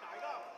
哪一个。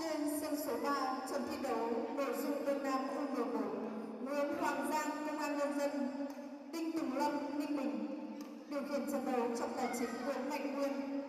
Trên sân số 3 trận thi đấu nội dung đông nam U11 Nguyễn Hoàng Giang, Công an Nhân dân, Đinh Tùng Lâm, Ninh Bình. Điều khiển trận đấu trọng tài chính Nguyễn Mạnh Nguyên.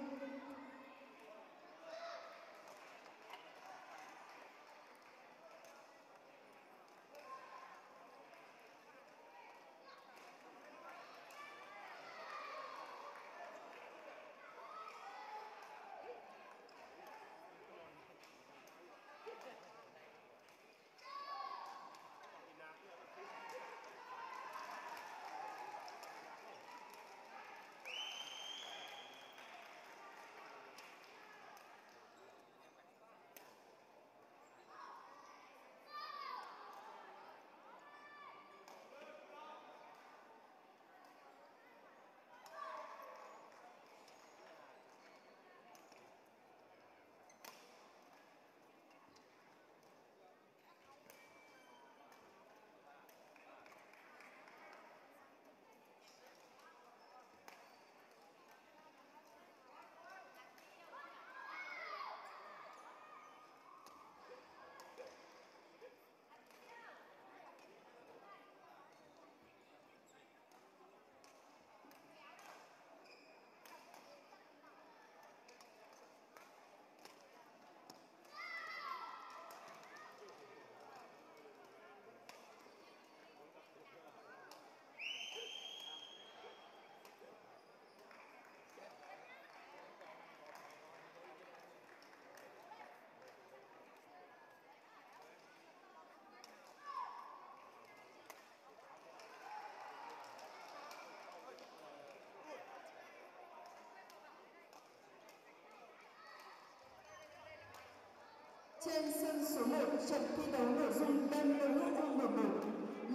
Trên sân số 1 trận thi đấu nội dung đơn nữ U11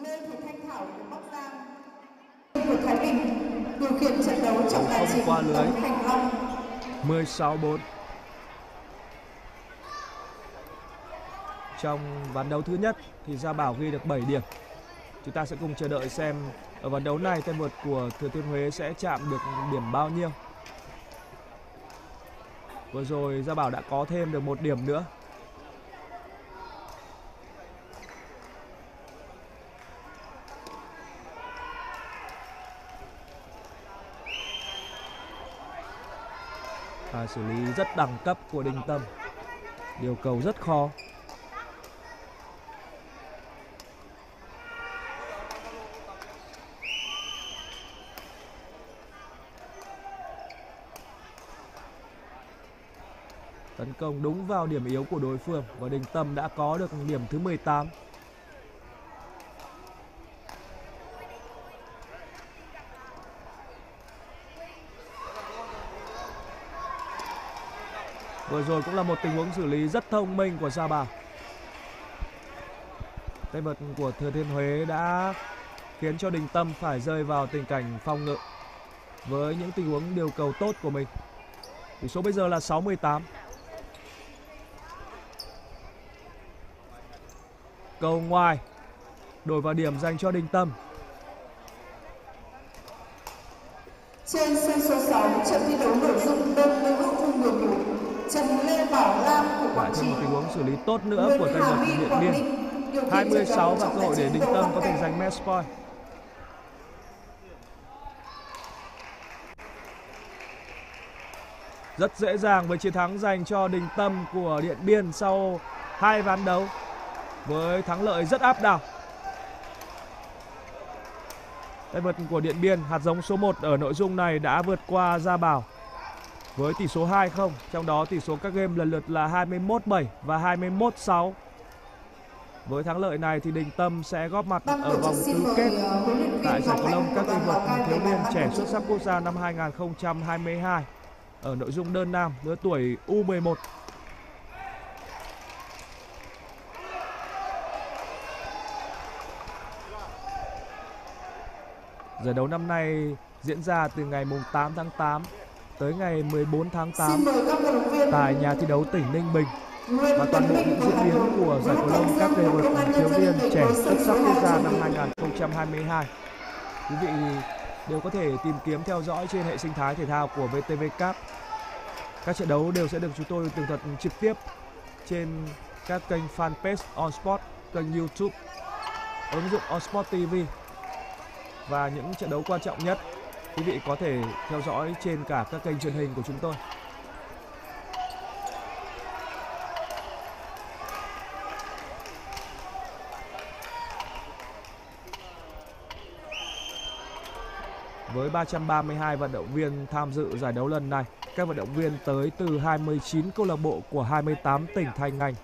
Lê Thị Thanh Thảo của Bắc Giang. Của Thái Bình điều khiển trận đấu trọng tài chính qua lưới. Tống Thành Long. 16-4 Trong ván đấu thứ nhất thì Gia Bảo ghi được 7 điểm. Chúng ta sẽ cùng chờ đợi xem ở ván đấu này tay vợt của Thừa Thiên Huế sẽ chạm được điểm bao nhiêu. Vừa rồi Gia Bảo đã có thêm được một điểm nữa pha xử lý rất đẳng cấp của Đình Tâm. Điều cầu rất khó. Tấn công đúng vào điểm yếu của đối phương và Đình Tâm đã có được điểm thứ 18 Vừa rồi cũng là một tình huống xử lý rất thông minh của Sa Bảo. Tay vợt của Thừa Thiên Huế đã khiến cho Đình Tâm phải rơi vào tình cảnh phong ngự với những tình huống điều cầu tốt của mình. Tỷ số bây giờ là 6-18. Cầu ngoài, đổi vào điểm dành cho Đình Tâm. Trên xử lý tốt nữa của tay vợt Điện Biên. Ninh điều khiển trận 26 đấu và cơ hội để Đình Tâm có thể giành match point. Rất dễ dàng với chiến thắng dành cho Đình Tâm của Điện Biên sau hai ván đấu với thắng lợi rất áp đảo. Tay vợt của Điện Biên, hạt giống số 1 ở nội dung này đã vượt qua Gia Bảo với tỷ số 2-0, trong đó tỷ số các game lần lượt là 21-7 và 21-6. Với thắng lợi này thì Đình Tâm sẽ góp mặt Ban ở vòng tứ kết ờ, tại giải cầu lông các tay vợt thiếu niên trẻ xuất sắc quốc gia năm 2022 ở nội dung đơn nam lứa tuổi U11. Giải đấu năm nay diễn ra từ ngày mùng 8 tháng 8 tới ngày 14 tháng 8 Xin mời các vận động viên tại nhà thi đấu tỉnh Ninh Bình và toàn bộ những diễn biến của giải cầu lông các tay vợt thiếu niên trẻ xuất sắc quốc gia năm 2022. Quý vị đều có thể tìm kiếm theo dõi trên hệ sinh thái thể thao của VTV Cup. Các trận đấu đều sẽ được chúng tôi tường thuật trực tiếp trên các kênh fanpage On Sport, kênh YouTube, ứng dụng On Sport TV và những trận đấu quan trọng nhất quý vị có thể theo dõi trên cả các kênh truyền hình của chúng tôi. Với 332 vận động viên tham dự giải đấu lần này, các vận động viên tới từ 29 câu lạc bộ của 28 tỉnh thành ngành.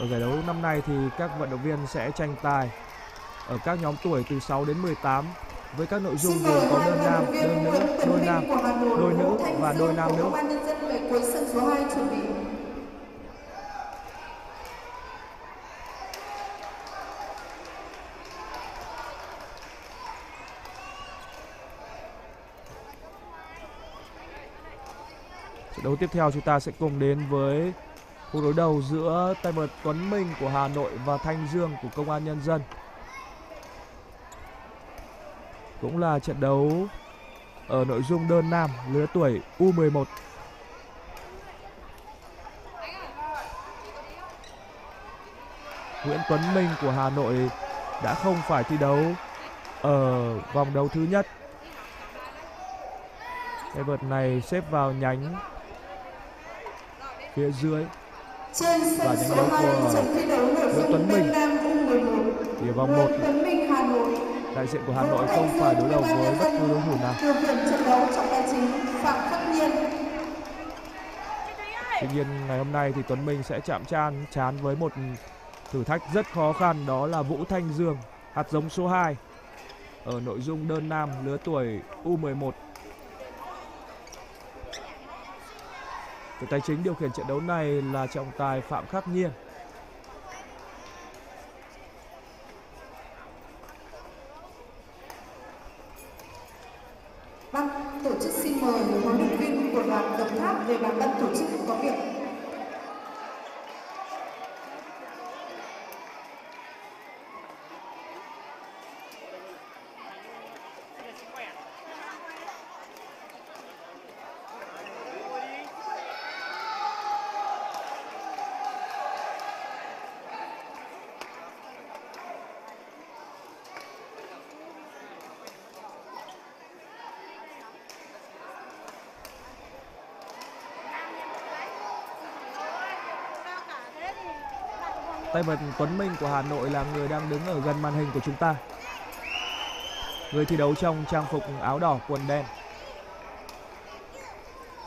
Ở giải đấu năm nay thì các vận động viên sẽ tranh tài ở các nhóm tuổi từ 6 đến 18 với các nội dung gồm có đơn nam, đơn nữ, đôi nam, đôi nữ và đôi nam nữ. Trận đấu tiếp theo chúng ta sẽ cùng đến với cuộc đối đầu giữa tay vợt Tuấn Minh của Hà Nội và Thanh Dương của Công an Nhân dân. Cũng là trận đấu ở nội dung đơn nam lứa tuổi U11. Nguyễn Tuấn Minh của Hà Nội đã không phải thi đấu ở vòng đấu thứ nhất. Tay vợt này xếp vào nhánh phía dưới trên sân số 2 trận thi đấu nội dung Tuấn Minh. Việt Nam U11 Thì ở vòng 1 Tuấn Minh Hà Nội đại diện của Hà Nội không phải đối đầu với bất cứ đối thủ nào. Tuy nhiên ngày hôm nay thì Tuấn Minh sẽ chạm trán chán với một thử thách rất khó khăn đó là Vũ Thanh Dương, hạt giống số 2 ở nội dung đơn nam lứa tuổi U11. Tài chính điều khiển trận đấu này là trọng tài Phạm Khắc Nhiên. Ban tổ chức xin mời huấn luyện viên của đoàn Đồng Tháp về bàn ban tổ chức có việc Tay vợt Tuấn Minh của Hà Nội là người đang đứng ở gần màn hình của chúng ta. Người thi đấu trong trang phục áo đỏ quần đen.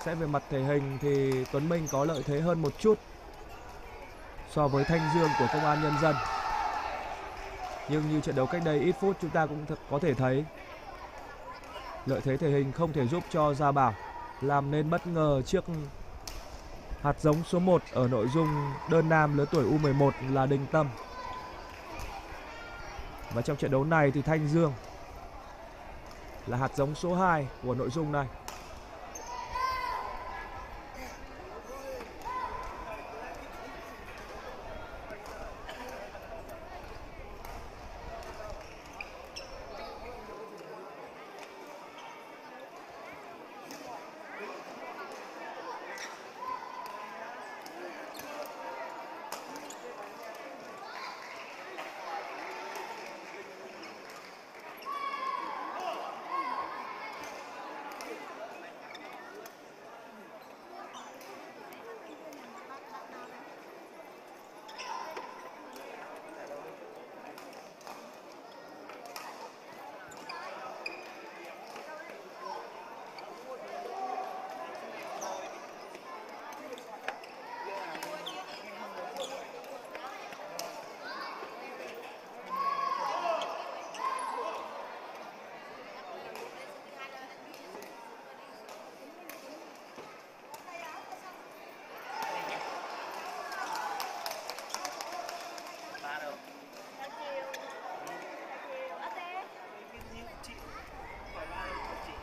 Sẽ về mặt thể hình thì Tuấn Minh có lợi thế hơn một chút so với Thanh Dương của Công an Nhân dân. Nhưng như trận đấu cách đây ít phút, chúng ta cũng th- có thể thấy lợi thế thể hình không thể giúp cho Gia Bảo làm nên bất ngờ trước hạt giống số 1 ở nội dung đơn nam lứa tuổi U11 là Đình Tâm. Và trong trận đấu này thì Thanh Dương là hạt giống số 2 của nội dung này.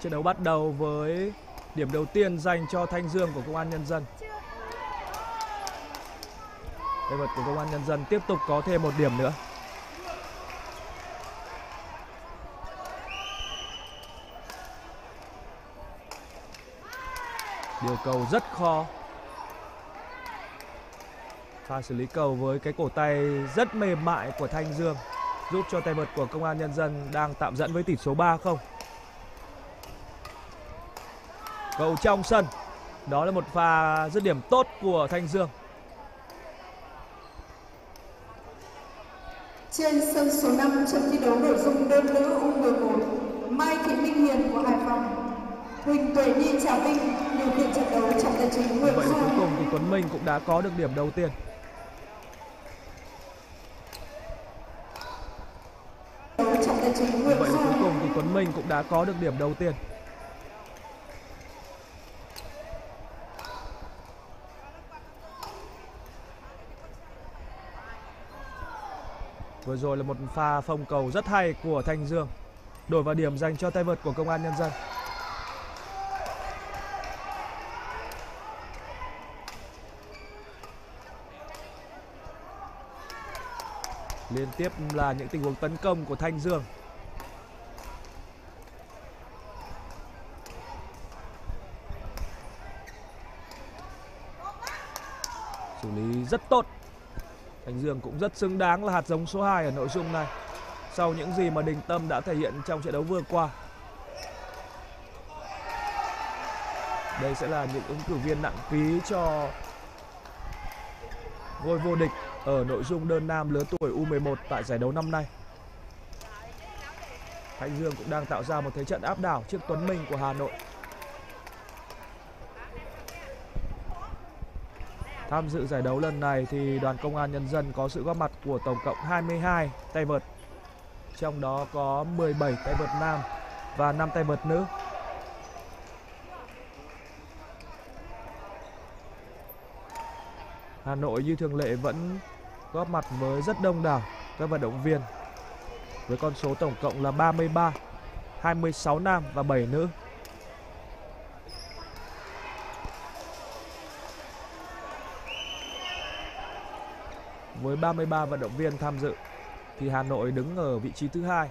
Trận đấu bắt đầu với điểm đầu tiên dành cho Thanh Dương của Công an Nhân dân. Tay vợt của Công an Nhân dân tiếp tục có thêm một điểm nữa. Điều cầu rất khó. Pha xử lý cầu với cái cổ tay rất mềm mại của Thanh Dương, giúp cho tay vợt của Công an Nhân dân đang tạm dẫn với tỷ số 3-0. Cầu trong sân. Đó là một pha dứt điểm tốt của Thanh Dương. Trên sân số 5 trận thi đấu nội dung đơn nữ U11, Mai Thị Minh Hiền của Hải Phòng, Huỳnh Tuệ Nhi Trà Vinh điều khiển trận đấu trọng tài chính Nguyễn Vậy cuối cùng thì Tuấn Minh cũng đã có được điểm đầu tiên. Vậy cuối cùng thì Tuấn Minh cũng đã có được điểm đầu tiên. Vừa rồi là một pha phong cầu rất hay của Thanh Dương. Đổi vào điểm dành cho tay vợt của Công an Nhân dân. Liên tiếp là những tình huống tấn công của Thanh Dương. Xử lý rất tốt. Thanh Dương cũng rất xứng đáng là hạt giống số 2 ở nội dung này. Sau những gì mà Đình Tâm đã thể hiện trong trận đấu vừa qua. Đây sẽ là những ứng cử viên nặng ký cho ngôi vô địch ở nội dung đơn nam lứa tuổi U11 tại giải đấu năm nay. Thanh Dương cũng đang tạo ra một thế trận áp đảo trước Tuấn Minh của Hà Nội. Tham dự giải đấu lần này thì đoàn công an nhân dân có sự góp mặt của tổng cộng 22 tay vợt. Trong đó có 17 tay vợt nam và 5 tay vợt nữ. Hà Nội như thường lệ vẫn góp mặt với rất đông đảo các vận động viên với con số tổng cộng là 33, 26 nam và 7 nữ. Với 33 vận động viên tham dự thì Hà Nội đứng ở vị trí thứ hai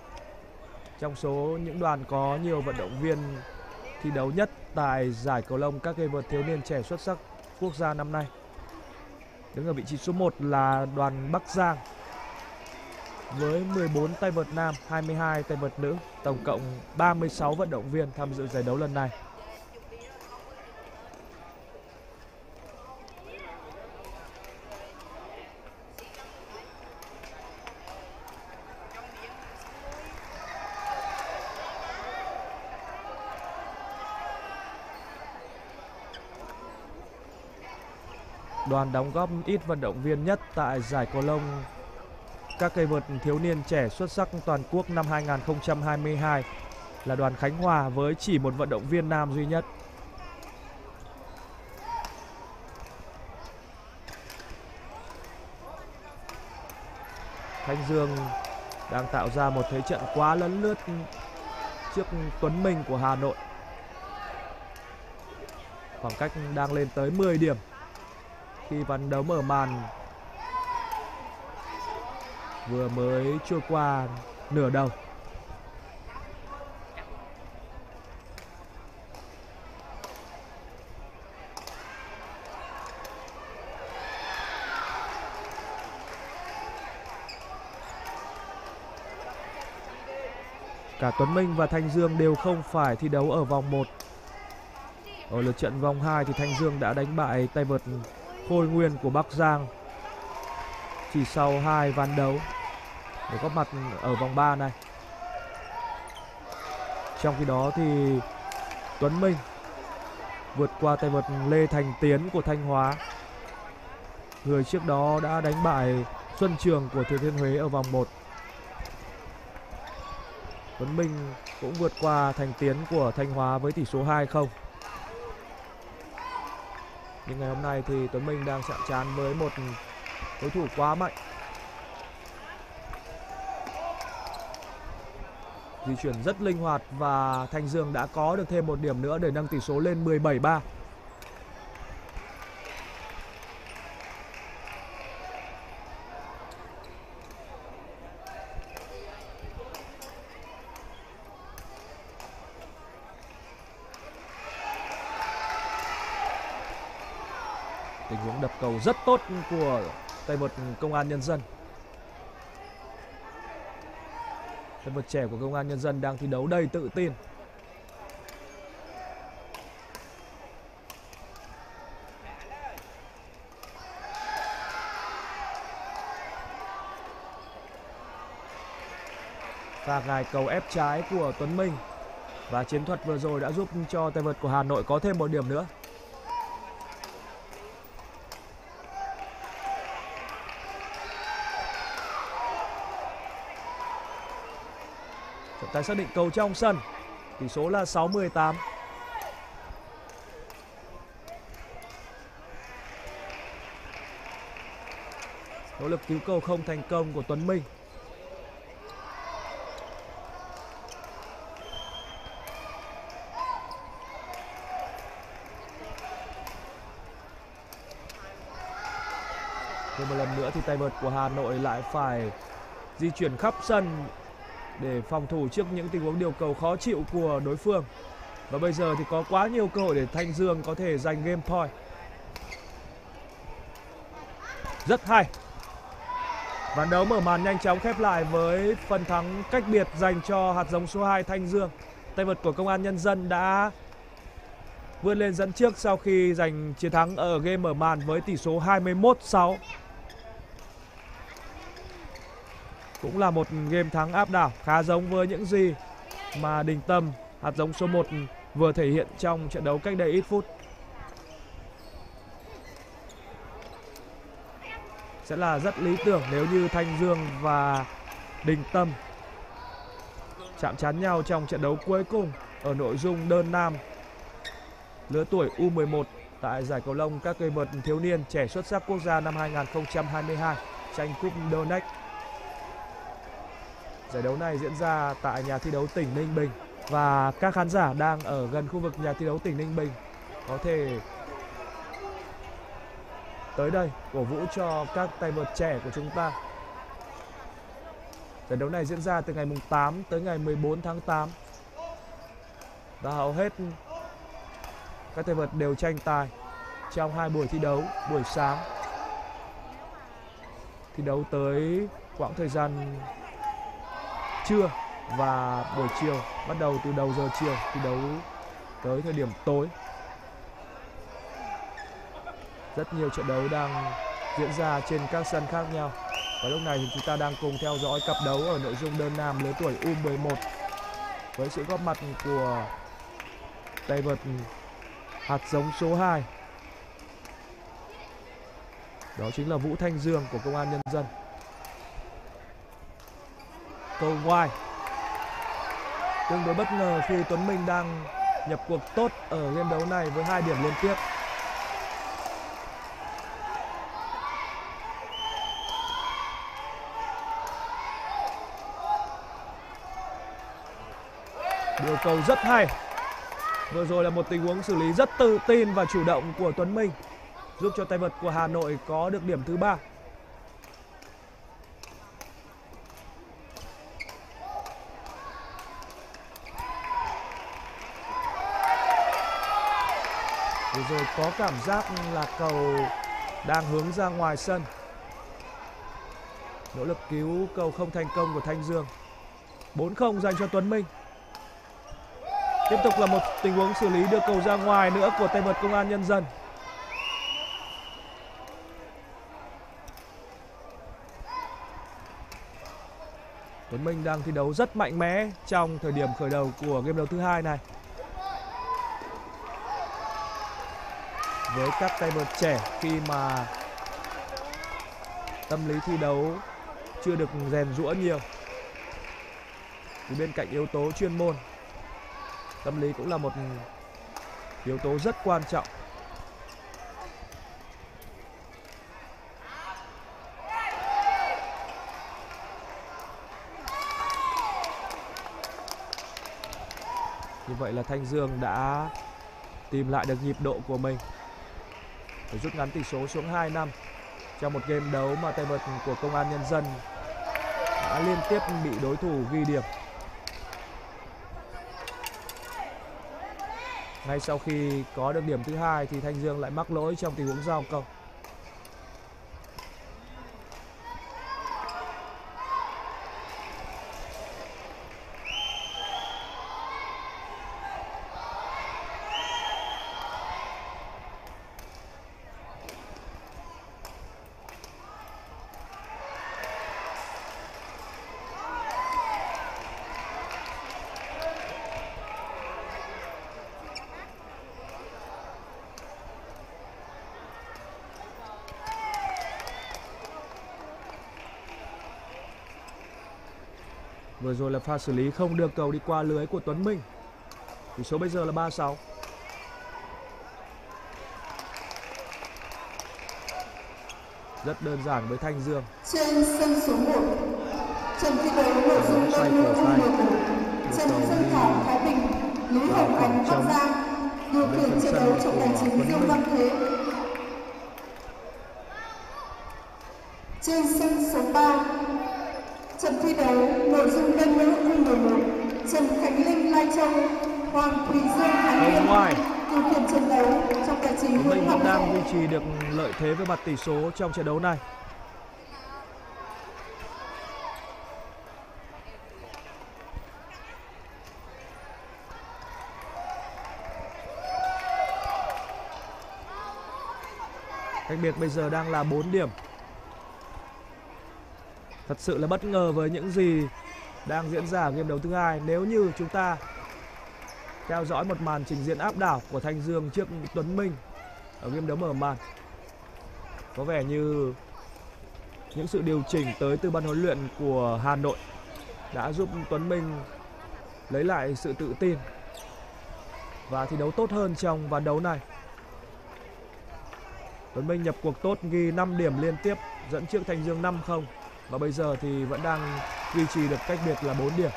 trong số những đoàn có nhiều vận động viên thi đấu nhất tại giải cầu lông các cây vợt thiếu niên trẻ xuất sắc quốc gia năm nay. Đứng ở vị trí số 1 là đoàn Bắc Giang với 14 tay vợt nam, 22 tay vợt nữ, tổng cộng 36 vận động viên tham dự giải đấu lần này. Đoàn đóng góp ít vận động viên nhất tại giải cầu lông các cây vợt thiếu niên trẻ xuất sắc toàn quốc năm 2022 là đoàn Khánh Hòa với chỉ một vận động viên nam duy nhất. Thanh Dương đang tạo ra một thế trận quá lấn lướt trước Tuấn Minh của Hà Nội. Khoảng cách đang lên tới 10 điểm khi ván đấu mở màn vừa mới trôi qua nửa đầu. Cả Tuấn Minh và Thanh Dương đều không phải thi đấu ở vòng 1. Ở lượt trận vòng 2 thì Thanh Dương đã đánh bại tay vợt Khôi Nguyên của Bắc Giang chỉ sau hai ván đấu để góp mặt ở vòng 3 này. Trong khi đó thì Tuấn Minh vượt qua tay vợt Lê Thành Tiến của Thanh Hóa. Người trước đó đã đánh bại Xuân Trường của Thừa Thiên Huế ở vòng 1. Tuấn Minh cũng vượt qua Thành Tiến của Thanh Hóa với tỷ số 2-0. Nhưng ngày hôm nay thì Tuấn Minh đang chạm trán với một đối thủ quá mạnh. Di chuyển rất linh hoạt và Thanh Dương đã có được thêm một điểm nữa để nâng tỷ số lên 17-3. tình huống đập cầu rất tốt của tay vợt công an nhân dân. Tay vợt trẻ của công an nhân dân đang thi đấu đầy tự tin. Và gài cầu ép trái của Tuấn Minh. Và chiến thuật vừa rồi đã giúp cho tay vợt của Hà Nội có thêm một điểm nữa. Trọng tài xác định cầu trong sân. Tỷ số là 6-18. Nỗ lực cứu cầu không thành công của Tuấn Minh. Thêm một lần nữa thì tay vợt của Hà Nội lại phải di chuyển khắp sân để phòng thủ trước những tình huống điều cầu khó chịu của đối phương. Và bây giờ thì có quá nhiều cơ hội để Thanh Dương có thể giành game point. Rất hay. Ván đấu mở màn nhanh chóng khép lại với phần thắng cách biệt dành cho hạt giống số 2 Thanh Dương. Tay vợt của Công an Nhân dân đã vươn lên dẫn trước sau khi giành chiến thắng ở game mở màn với tỷ số 21-6. Cũng là một game thắng áp đảo khá giống với những gì mà Đình Tâm, hạt giống số 1 vừa thể hiện trong trận đấu cách đây ít phút. Sẽ là rất lý tưởng nếu như Thanh Dương và Đình Tâm chạm trán nhau trong trận đấu cuối cùng ở nội dung đơn nam lứa tuổi U11 tại giải cầu lông các cây vợt thiếu niên trẻ xuất sắc quốc gia năm 2022 tranh cúp Donetsk Giải đấu này diễn ra tại nhà thi đấu tỉnh Ninh Bình và các khán giả đang ở gần khu vực nhà thi đấu tỉnh Ninh Bình có thể tới đây cổ vũ cho các tay vợt trẻ của chúng ta. Giải đấu này diễn ra từ ngày mùng 8 tới ngày 14 tháng 8. Và hầu hết các tay vợt đều tranh tài trong hai buổi thi đấu, buổi sáng thi đấu tới quãng thời gian trưa và buổi chiều, bắt đầu từ đầu giờ chiều thi đấu tới thời điểm tối. Rất nhiều trận đấu đang diễn ra trên các sân khác nhau. Và lúc này thì chúng ta đang cùng theo dõi cặp đấu ở nội dung đơn nam lứa tuổi U11 với sự góp mặt của tay vợt hạt giống số 2 đó chính là Vũ Thanh Dương của Công an Nhân dân cầu ngoài tương đối bất ngờ khi Tuấn Minh đang nhập cuộc tốt ở game đấu này với hai điểm liên tiếp. Điều cầu rất hay. Vừa rồi là một tình huống xử lý rất tự tin và chủ động của Tuấn Minh, giúp cho tay vợt của Hà Nội có được điểm thứ ba. Rồi có cảm giác là cầu đang hướng ra ngoài sân. Nỗ lực cứu cầu không thành công của Thanh Dương. 4-0 dành cho Tuấn Minh. Tiếp tục là một tình huống xử lý đưa cầu ra ngoài nữa của tay vợt công an nhân dân. Tuấn Minh đang thi đấu rất mạnh mẽ trong thời điểm khởi đầu của game đấu thứ hai này. Với các tay vợt trẻ khi mà tâm lý thi đấu chưa được rèn rũa nhiều. Thì bên cạnh yếu tố chuyên môn, tâm lý cũng là một yếu tố rất quan trọng. Như vậy là Thanh Dương đã tìm lại được nhịp độ của mình để rút ngắn tỷ số xuống 2 năm trong một game đấu mà tay vợt của công an nhân dân đã liên tiếp bị đối thủ ghi điểm Ngay sau khi có được điểm thứ hai thì Thanh Dương lại mắc lỗi trong tình huống giao công. Rồi là pha xử lý không được cầu đi qua lưới của Tuấn Minh. Tỷ số bây giờ là 3-6. Rất đơn giản với Thanh Dương. Trên sân số 1, trận thi đấu nội dung đơn nữ cổ tay. U11, Trần đi Thảo Thái Bình, Lý Hồng Ánh Bắc. Giang, điều khiển trận đấu trọng tài chính Dương. Văn Thế. Trên sân số 3, trận thi đấu nội dung đơn nữ U11, Trần Khánh Linh Lai Châu, Hoàng Thùy Dương Thái Không Nguyên, ngoài. điều khiển trận đấu trọng tài chính Tuấn Nguyễn Minh vẫn đang duy trì được lợi thế với mặt tỷ số trong trận đấu này. Cách biệt bây giờ đang là 4 điểm. Thật sự là bất ngờ với những gì đang diễn ra ở game đấu thứ hai. Nếu như chúng ta theo dõi một màn trình diễn áp đảo của Thanh Dương trước Tuấn Minh ở game đấu mở màn. Có vẻ như những sự điều chỉnh tới từ ban huấn luyện của Hà Nội đã giúp Tuấn Minh lấy lại sự tự tin và thi đấu tốt hơn trong ván đấu này. Tuấn Minh nhập cuộc tốt ghi 5 điểm liên tiếp, dẫn trước Thanh Dương 5-0 và bây giờ thì vẫn đang duy trì được cách biệt là 4 điểm.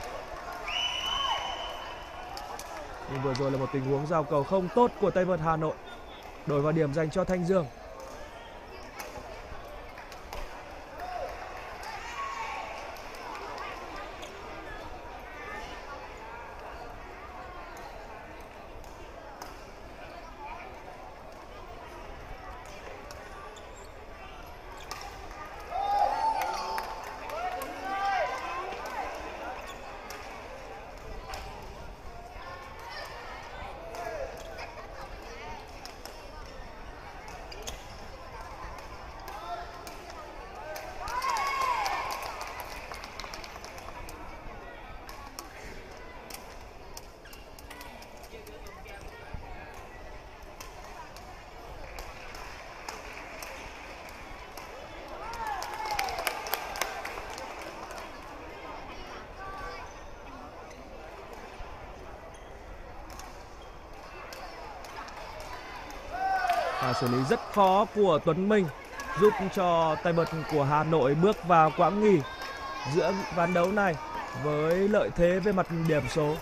Nhưng vừa rồi là một tình huống giao cầu không tốt của tay vợt Hà Nội. Đổi vào điểm dành cho Thanh Dương. Xử lý rất khó của Tuấn Minh, giúp cho tay vợt của Hà Nội bước vào quãng nghỉ giữa ván đấu này với lợi thế về mặt điểm số.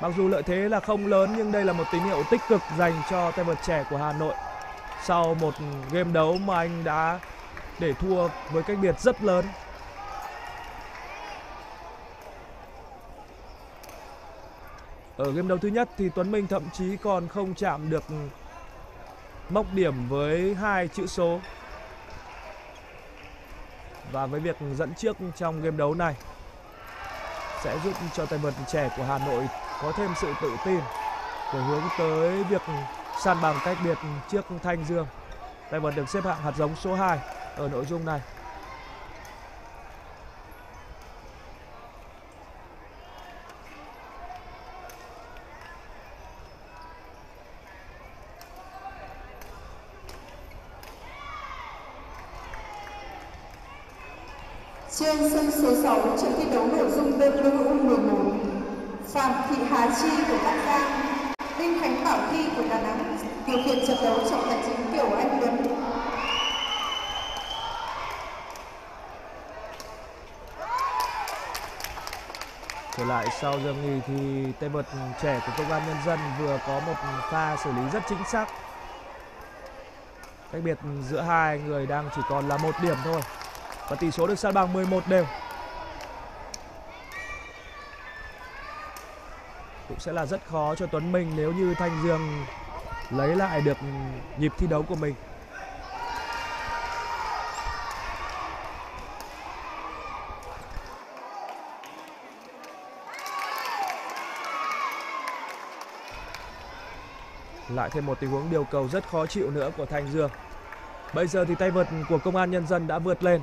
Mặc dù lợi thế là không lớn, nhưng đây là một tín hiệu tích cực dành cho tay vợt trẻ của Hà Nội. Sau một game đấu mà anh đã để thua với cách biệt rất lớn. Ở game đấu thứ nhất thì Tuấn Minh thậm chí còn không chạm được mốc điểm với hai chữ số. Và với việc dẫn trước trong game đấu này sẽ giúp cho tay vợt trẻ của Hà Nội có thêm sự tự tin để hướng tới việc san bằng cách biệt trước Thanh Dương. Tay vợt được xếp hạng hạt giống số 2 ở nội dung này. Trên sân số 6, trận thi đấu nội dung đơn nữ U11, Phạm Thị Hà Chi của Bắc Giang, Đinh Khánh Bảo Thi của Đà Nẵng điều khiển trận đấu trọng tài chính Kiều Anh Tuấn. Trở lại sau giờ nghỉ thì tay vợt trẻ của công an nhân dân vừa có một pha xử lý rất chính xác. Cách biệt giữa hai người đang chỉ còn là một điểm thôi. Và tỷ số được san bằng 11 đều. Cũng sẽ là rất khó cho Tuấn Minh nếu như Thanh Dương lấy lại được nhịp thi đấu của mình. Lại thêm một tình huống điều cầu rất khó chịu nữa của Thanh Dương. Bây giờ thì tay vợt của công an nhân dân đã vượt lên.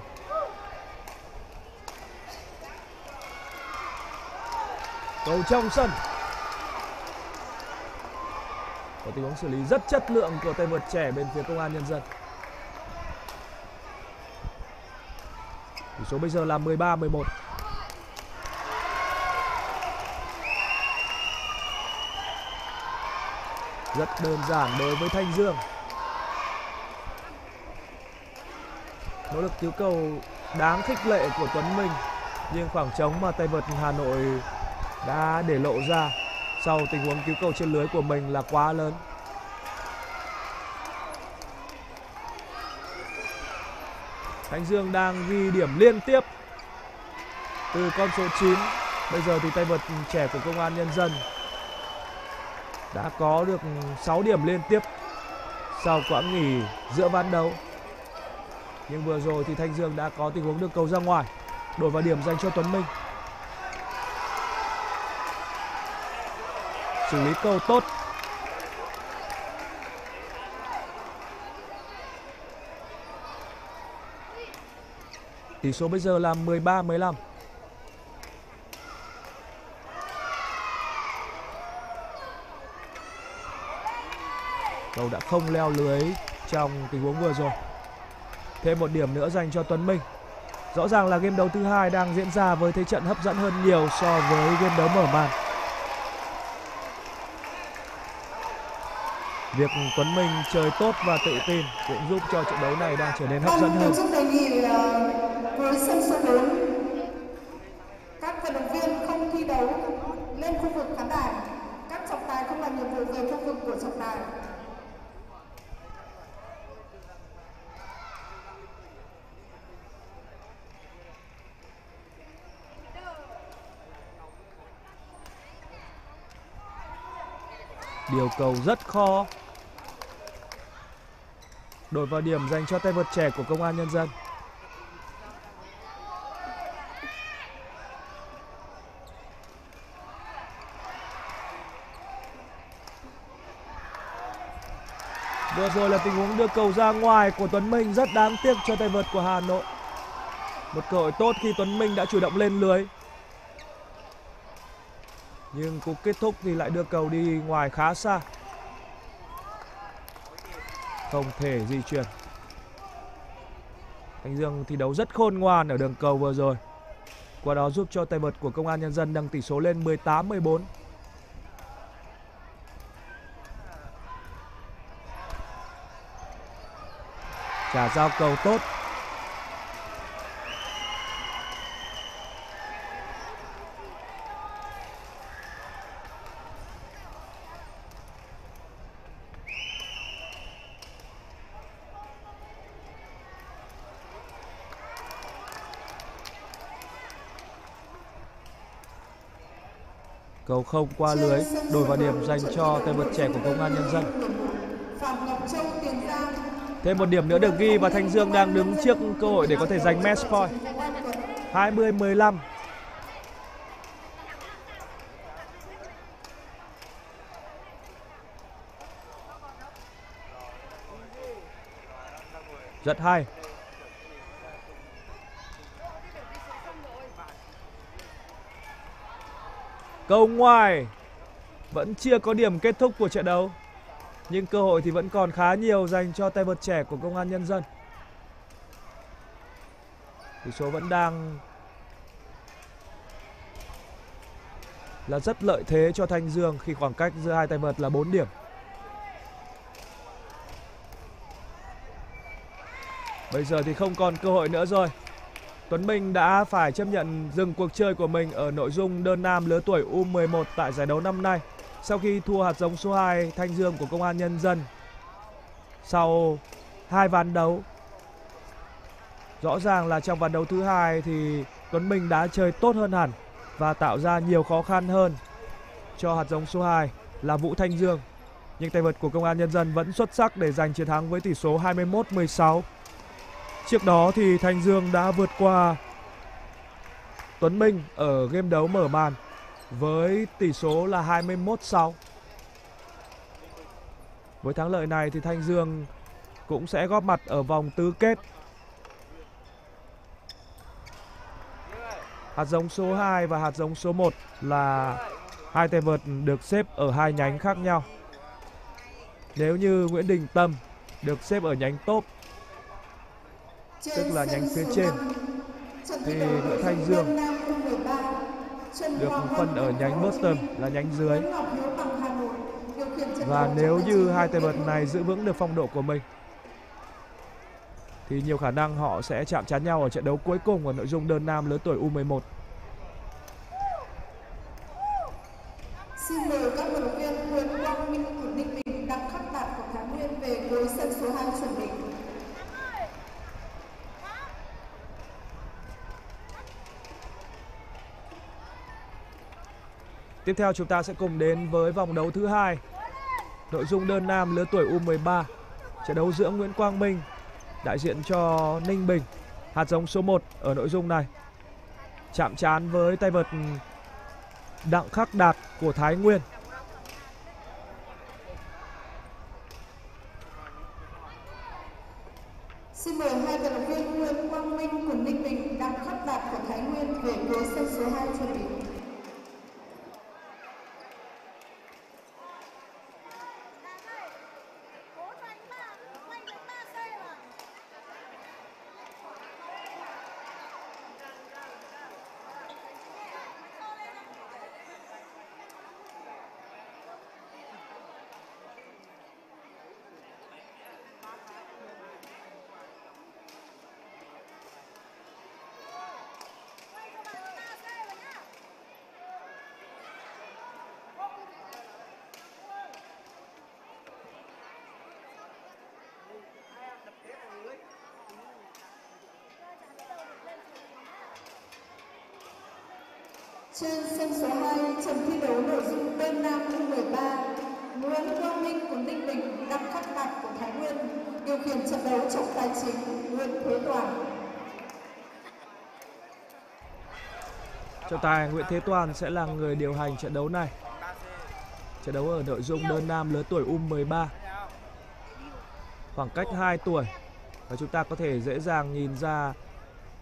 Cầu trong sân. Có tình huống xử lý rất chất lượng của tay vợt trẻ bên phía công an nhân dân. Tỷ số bây giờ là 13-11. Rất đơn giản đối với Thanh Dương. Nỗ lực cứu cầu đáng khích lệ của Tuấn Minh nhưng khoảng trống mà tay vợt Hà Nội đã để lộ ra sau tình huống cứu cầu trên lưới của mình là quá lớn. Thanh Dương đang ghi điểm liên tiếp từ con số 9. Bây giờ thì tay vợt trẻ của Công an Nhân dân đã có được 6 điểm liên tiếp sau quãng nghỉ giữa ván đấu. Nhưng vừa rồi thì Thanh Dương đã có tình huống được cầu ra ngoài, đổi vào điểm dành cho Tuấn Minh. Xử lý cầu tốt. Tỷ số bây giờ là 13-15. Cầu đã không leo lưới trong tình huống vừa rồi. Thêm một điểm nữa dành cho Tuấn Minh. Rõ ràng là game đấu thứ hai đang diễn ra với thế trận hấp dẫn hơn nhiều so với game đấu mở màn. Việc Tuấn Minh chơi tốt và tự tin cũng giúp cho trận đấu này đang trở nên hấp dẫn hơn. Vâng, đề nghị với sân số 4 các vận động viên không thi đấu lên khu vực khán đài. Các trọng tài không làm nhiệm vụ về khu vực của trọng tài. Điều cầu rất khó. Đổi vào điểm dành cho tay vợt trẻ của Công an Nhân dân. Vừa rồi là tình huống đưa cầu ra ngoài của Tuấn Minh rất đáng tiếc cho tay vợt của Hà Nội. Một cơ hội tốt khi Tuấn Minh đã chủ động lên lưới. Nhưng cú kết thúc thì lại đưa cầu đi ngoài khá xa. Không thể di chuyển. Thanh Dương thi đấu rất khôn ngoan ở đường cầu vừa rồi. Qua đó giúp cho tay vợt của Công an Nhân dân nâng tỷ số lên 18-14. Trả giao cầu tốt Cầu không qua lưới, đổi vào điểm dành cho tay vợt trẻ của Công an Nhân dân. Thêm một điểm nữa được ghi và Thanh Dương đang đứng trước cơ hội để có thể giành match point. 20-15. Rất hay. Cầu ngoài Vẫn chưa có điểm kết thúc của trận đấu, Nhưng cơ hội thì vẫn còn khá nhiều dành cho tay vợt trẻ của Công an Nhân dân Tỷ số vẫn đang là rất lợi thế cho Thanh Dương khi khoảng cách giữa hai tay vợt là 4 điểm. Bây giờ thì không còn cơ hội nữa rồi. Tuấn Minh đã phải chấp nhận dừng cuộc chơi của mình ở nội dung đơn nam lứa tuổi U11 tại giải đấu năm nay sau khi thua hạt giống số 2 Thanh Dương của Công an Nhân dân. Sau hai ván đấu, Rõ ràng là trong ván đấu thứ hai thì Tuấn Minh đã chơi tốt hơn hẳn và tạo ra nhiều khó khăn hơn cho hạt giống số 2 là Vũ Thanh Dương. Nhưng tay vợt của Công an Nhân dân vẫn xuất sắc để giành chiến thắng với tỷ số 21-16. Trước đó thì Thanh Dương đã vượt qua Tuấn Minh ở game đấu mở màn với tỷ số là 21-6. Với thắng lợi này thì Thanh Dương cũng sẽ góp mặt ở vòng tứ kết. Hạt giống số 2 và hạt giống số 1 là hai tay vợt được xếp ở hai nhánh khác nhau. Nếu như Nguyễn Đình Tâm được xếp ở nhánh top tức là nhánh phía trên. thì Nguyễn Thanh Dương được phân ở nhánh bottom là nhánh dưới. Và nếu như hai tay vợt này giữ vững được phong độ của mình thì nhiều khả năng họ sẽ chạm trán nhau ở trận đấu cuối cùng ở nội dung đơn nam lứa tuổi U11. Xin mời các vận động viên Nguyễn Quang Minh của Ninh Bình, Đặng Khắc Đạt của Thái Nguyên về cuối sân số 2 chuẩn bị. Tiếp theo chúng ta sẽ cùng đến với vòng đấu thứ hai. Nội dung đơn nam lứa tuổi U13. Trận đấu giữa Nguyễn Quang Minh đại diện cho Ninh Bình, hạt giống số 1 ở nội dung này. Chạm trán với tay vợt Đặng Khắc Đạt của Thái Nguyên. Xin mời hai vận động viên Nguyễn Quang Minh của Ninh Bình, Đặng Khắc Đạt của Thái Nguyên về cuối sân số 2 chuẩn bị. cố đánh ba quay được ba c mà quay cho bạn ba c vào nhá Trên sân số 2 trận thi đấu nội dung đơn nam U13, Nguyễn Quang Minh của Ninh Bình, Đặng Khắc Đạt của Thái Nguyên, điều khiển trận đấu trọng tài chính Nguyễn Thế Toàn. Trọng tài, Nguyễn Thế Toàn sẽ là người điều hành trận đấu này. Trận đấu ở nội dung đơn nam lứa tuổi U13. Khoảng cách 2 tuổi và chúng ta có thể dễ dàng nhìn ra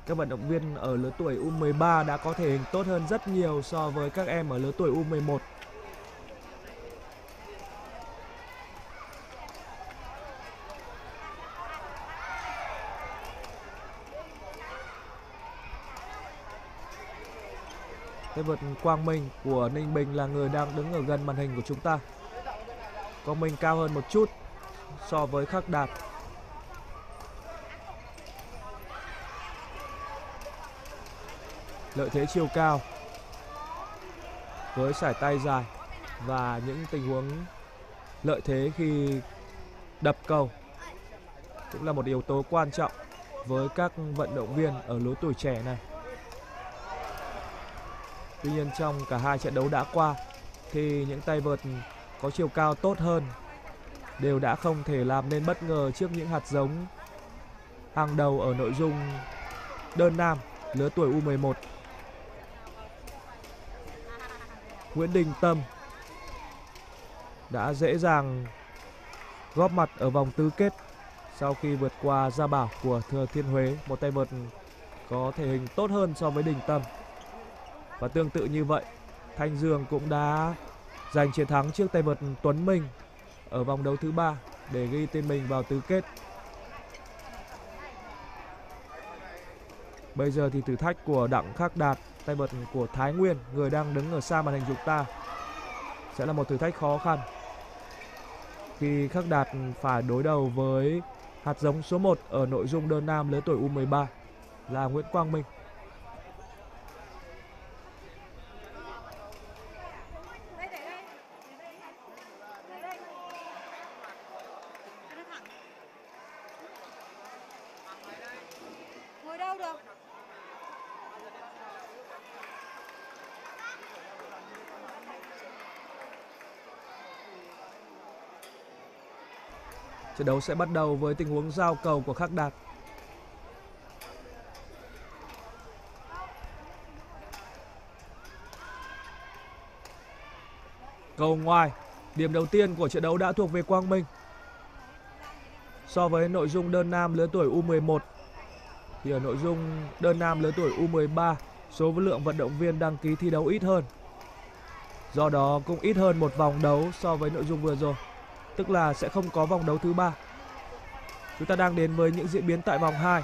các vận động viên ở lứa tuổi U13 đã có thể hình tốt hơn rất nhiều so với các em ở lứa tuổi U11. Tay vợt Quang Minh của Ninh Bình là người đang đứng ở gần màn hình của chúng ta. Quang Minh cao hơn một chút so với Khắc Đạt. Lợi thế chiều cao với sải tay dài và những tình huống lợi thế khi đập cầu cũng là một yếu tố quan trọng với các vận động viên ở lứa tuổi trẻ này. Tuy nhiên trong cả hai trận đấu đã qua thì những tay vợt có chiều cao tốt hơn đều đã không thể làm nên bất ngờ trước những hạt giống hàng đầu ở nội dung đơn nam lứa tuổi U11. Nguyễn Đình Tâm đã dễ dàng góp mặt ở vòng tứ kết sau khi vượt qua Gia Bảo của Thừa Thiên Huế, một tay vợt có thể hình tốt hơn so với Đình Tâm. Và tương tự như vậy, Thanh Dương cũng đã giành chiến thắng trước tay vợt Tuấn Minh ở vòng đấu thứ ba để ghi tên mình vào tứ kết. Bây giờ thì thử thách của Đặng Khắc Đạt, tay vợt của Thái Nguyên, người đang đứng ở xa màn hình chúng ta, sẽ là một thử thách khó khăn. Khi Khắc Đạt phải đối đầu với hạt giống số 1 ở nội dung đơn nam lứa tuổi U13 là Nguyễn Quang Minh. đây để đây để đây Cho nó thẳng ngồi đâu được Trận đấu sẽ bắt đầu với tình huống giao cầu của Khắc Đạt. Cầu ngoài, điểm đầu tiên của trận đấu đã thuộc về Quang Minh. So với nội dung đơn nam lứa tuổi U11 thì ở nội dung đơn nam lứa tuổi U13 số lượng vận động viên đăng ký thi đấu ít hơn. Do đó cũng ít hơn một vòng đấu so với nội dung vừa rồi tức là sẽ không có vòng đấu thứ ba. Chúng ta đang đến với những diễn biến tại vòng 2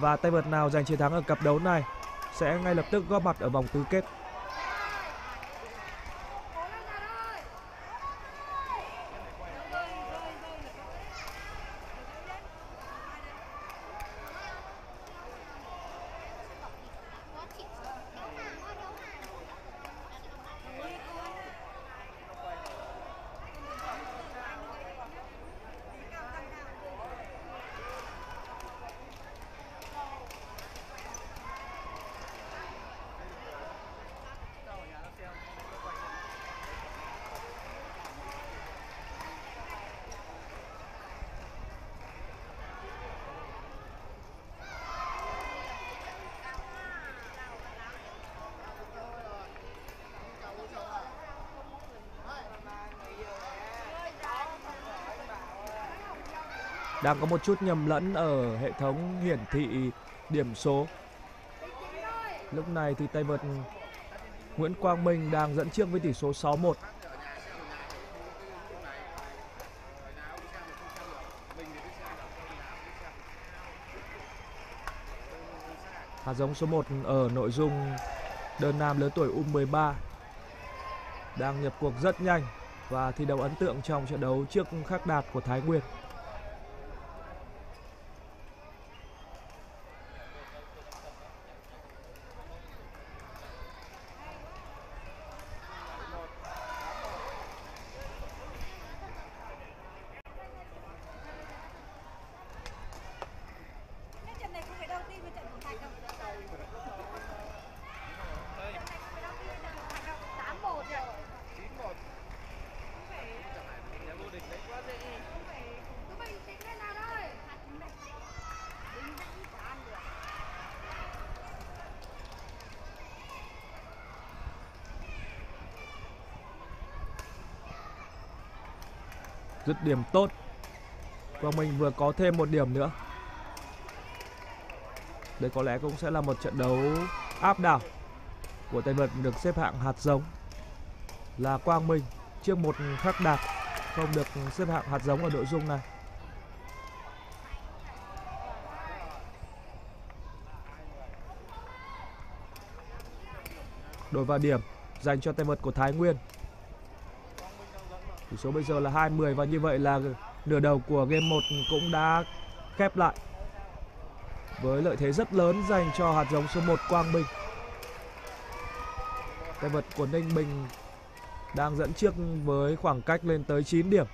và tay vợt nào giành chiến thắng ở cặp đấu này sẽ ngay lập tức góp mặt ở vòng tứ kết. Đang có một chút nhầm lẫn ở hệ thống hiển thị điểm số. Lúc này thì tay vợt Nguyễn Quang Minh đang dẫn trước với tỷ số 6-1. Hạt giống số 1 ở nội dung đơn nam lớn tuổi U13 đang nhập cuộc rất nhanh và thi đấu ấn tượng trong trận đấu trước Khắc Đạt của Thái Nguyên. Cái trận này không phải đầu tiên với trận của Thành đâu. Trận này không phải đầu tiên với trận của Thành đâu. 8-1 rồi. Không phải cứ bình tĩnh lên nào thôi. Bình tĩnh chả ăn được. Dứt điểm tốt. Quang Minh vừa có thêm một điểm nữa. Đây có lẽ cũng sẽ là một trận đấu áp đảo của tay vợt được xếp hạng hạt giống là Quang Minh trước một Khắc Đạt không được xếp hạng hạt giống ở nội dung này. Đổi vào điểm dành cho tay vợt của Thái Nguyên. Tỷ số bây giờ là 20 và như vậy là nửa đầu của game 1 cũng đã khép lại. Với lợi thế rất lớn dành cho hạt giống số 1 Quang Bình. Tay vợt của Ninh Bình đang dẫn trước với khoảng cách lên tới 9 điểm.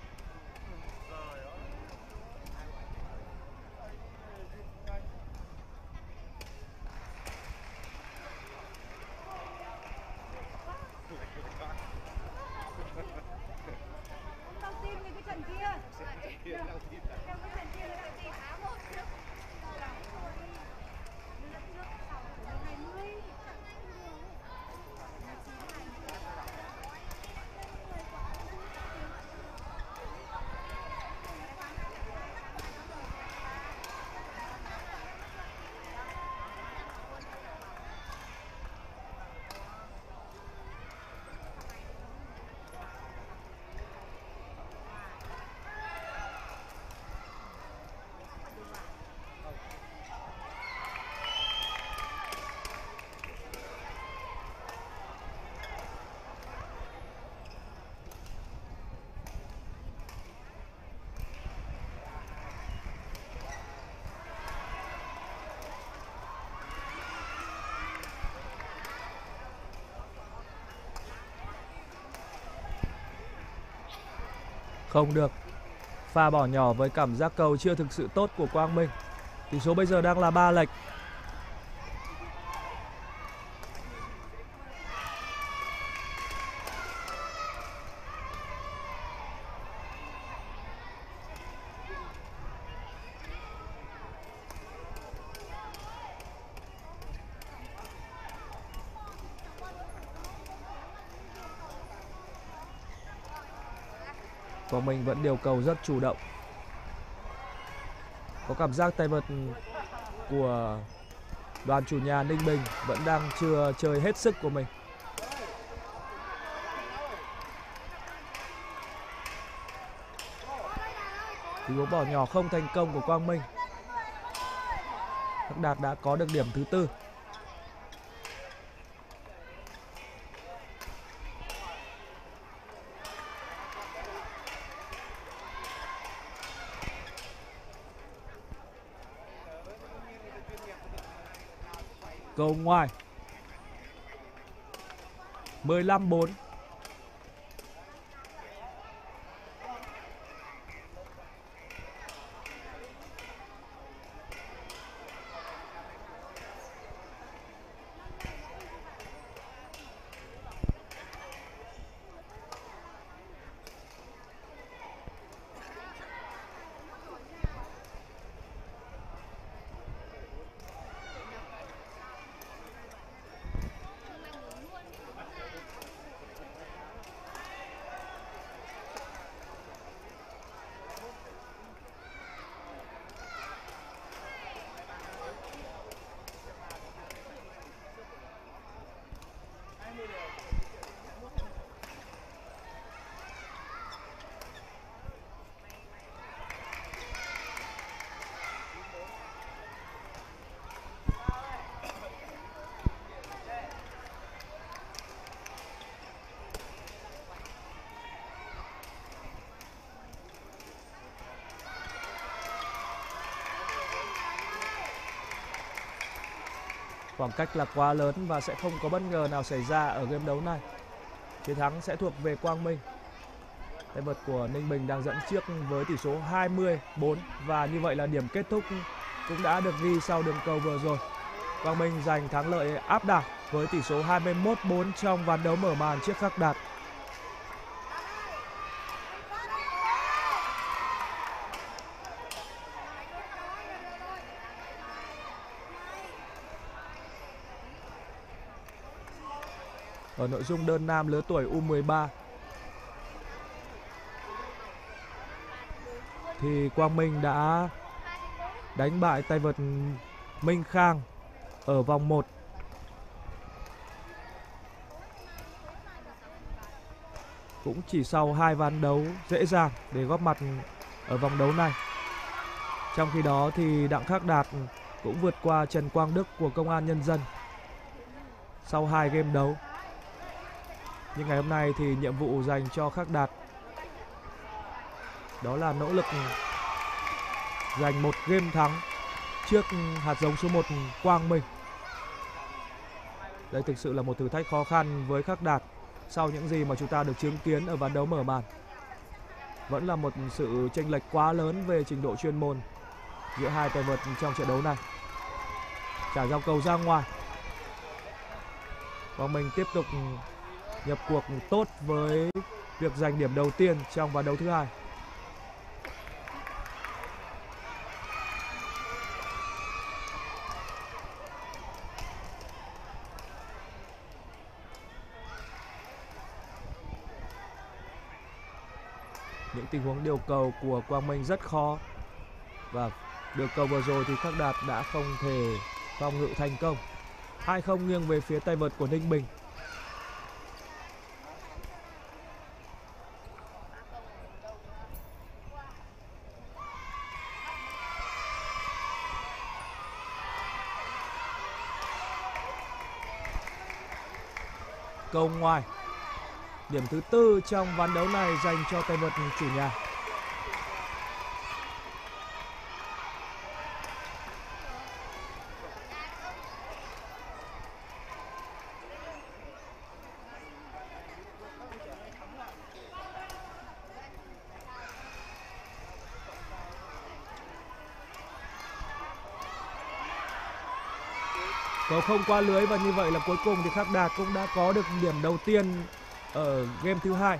Không được. Pha bỏ nhỏ với cảm giác cầu chưa thực sự tốt của Quang Minh. Tỷ số bây giờ đang là 3 lệch. Vẫn điều cầu rất chủ động. Có cảm giác tay vợt của đoàn chủ nhà Ninh Bình vẫn đang chưa chơi hết sức của mình. Tình huống bỏ nhỏ không thành công của Quang Minh. Hắc Đạt đã có được điểm thứ tư. Cầu ngoài. 15-4 Khoảng cách là quá lớn và sẽ không có bất ngờ nào xảy ra ở game đấu này. Chiến thắng sẽ thuộc về Quang Minh. Tay vợt của Ninh Bình đang dẫn trước với tỷ số 20-4 và như vậy là điểm kết thúc cũng đã được ghi sau đường cầu vừa rồi. Quang Minh giành thắng lợi áp đảo với tỷ số 21-4 trong ván đấu mở màn trước Khắc Đạt. Ở nội dung đơn nam lứa tuổi U13 thì Quang Minh đã đánh bại tay vợt Minh Khang ở vòng 1. Cũng chỉ sau hai ván đấu dễ dàng để góp mặt ở vòng đấu này. Trong khi đó thì Đặng Khắc Đạt cũng vượt qua Trần Quang Đức của Công an Nhân dân sau hai game đấu. Nhưng ngày hôm nay thì nhiệm vụ dành cho Khắc Đạt đó là nỗ lực giành một game thắng trước hạt giống số 1 Quang Minh. Đây thực sự là một thử thách khó khăn với Khắc Đạt sau những gì mà chúng ta được chứng kiến ở ván đấu mở màn. Vẫn là một sự chênh lệch quá lớn về trình độ chuyên môn giữa hai tay vợt trong trận đấu này. Trả giao cầu ra ngoài. Quang Minh tiếp tục nhập cuộc tốt với việc giành điểm đầu tiên trong ván đấu thứ hai. những tình huống điều cầu của Quang Minh rất khó và điều cầu vừa rồi thì Khắc Đạt đã không thể phòng ngự thành công. Hai không nghiêng về phía tay vợt của Ninh Bình. Công ngoài Điểm thứ tư trong ván đấu này dành cho tay vợt chủ nhà. Không qua lưới và như vậy là cuối cùng thì Khắc Đạt cũng đã có được điểm đầu tiên ở game thứ hai.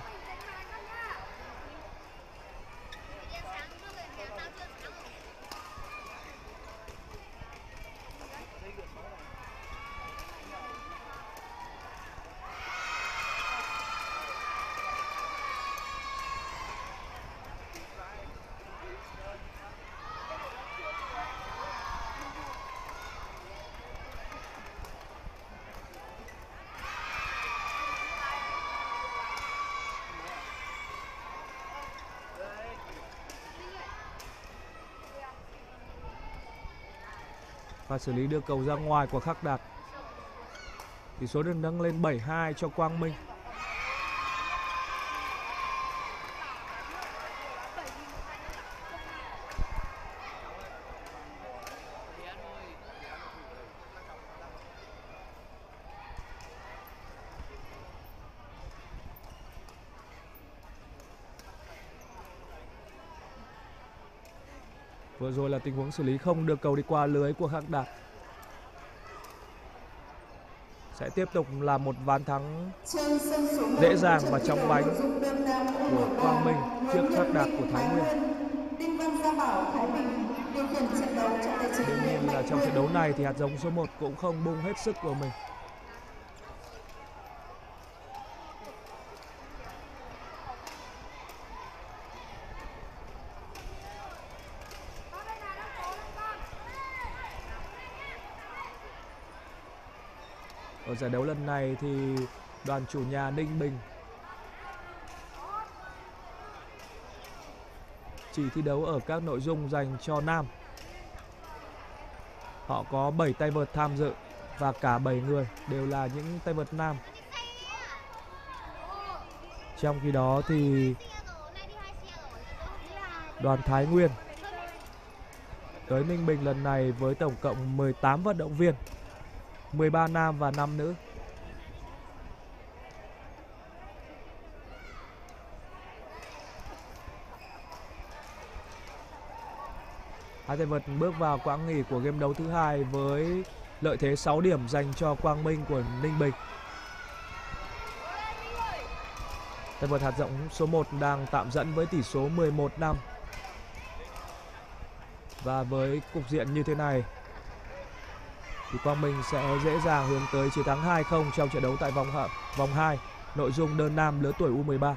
Và xử lý đưa cầu ra ngoài của Khắc Đạt. Tỷ số được nâng lên 7-2 cho Quang Minh. Vừa rồi là tình huống xử lý không được cầu đi qua lưới của Khắc Đạt. Sẽ tiếp tục là một ván thắng dễ dàng và trong bánh của Quang Minh trước Khắc Đạt của Thái Nguyên. Đương nhiên là trong trận đấu này thì hạt giống số 1 cũng không bung hết sức của mình. Ở giải đấu lần này thì đoàn chủ nhà Ninh Bình chỉ thi đấu ở các nội dung dành cho nam. Họ có 7 tay vợt tham dự và cả 7 người đều là những tay vợt nam. Trong khi đó thì đoàn Thái Nguyên tới Ninh Bình lần này với tổng cộng 18 vận động viên 13 nam và 5 nữ. Hai tay vợt bước vào quãng nghỉ của game đấu thứ hai với lợi thế 6 điểm dành cho Quang Minh của Ninh Bình. Tay vợt hạt rộng số 1 đang tạm dẫn với tỷ số 11 năm. Và với cục diện như thế này thì Quang Minh sẽ dễ dàng hướng tới chiến thắng 2-0 trong trận đấu tại vòng hạ- vòng 2, nội dung đơn nam lứa tuổi U13.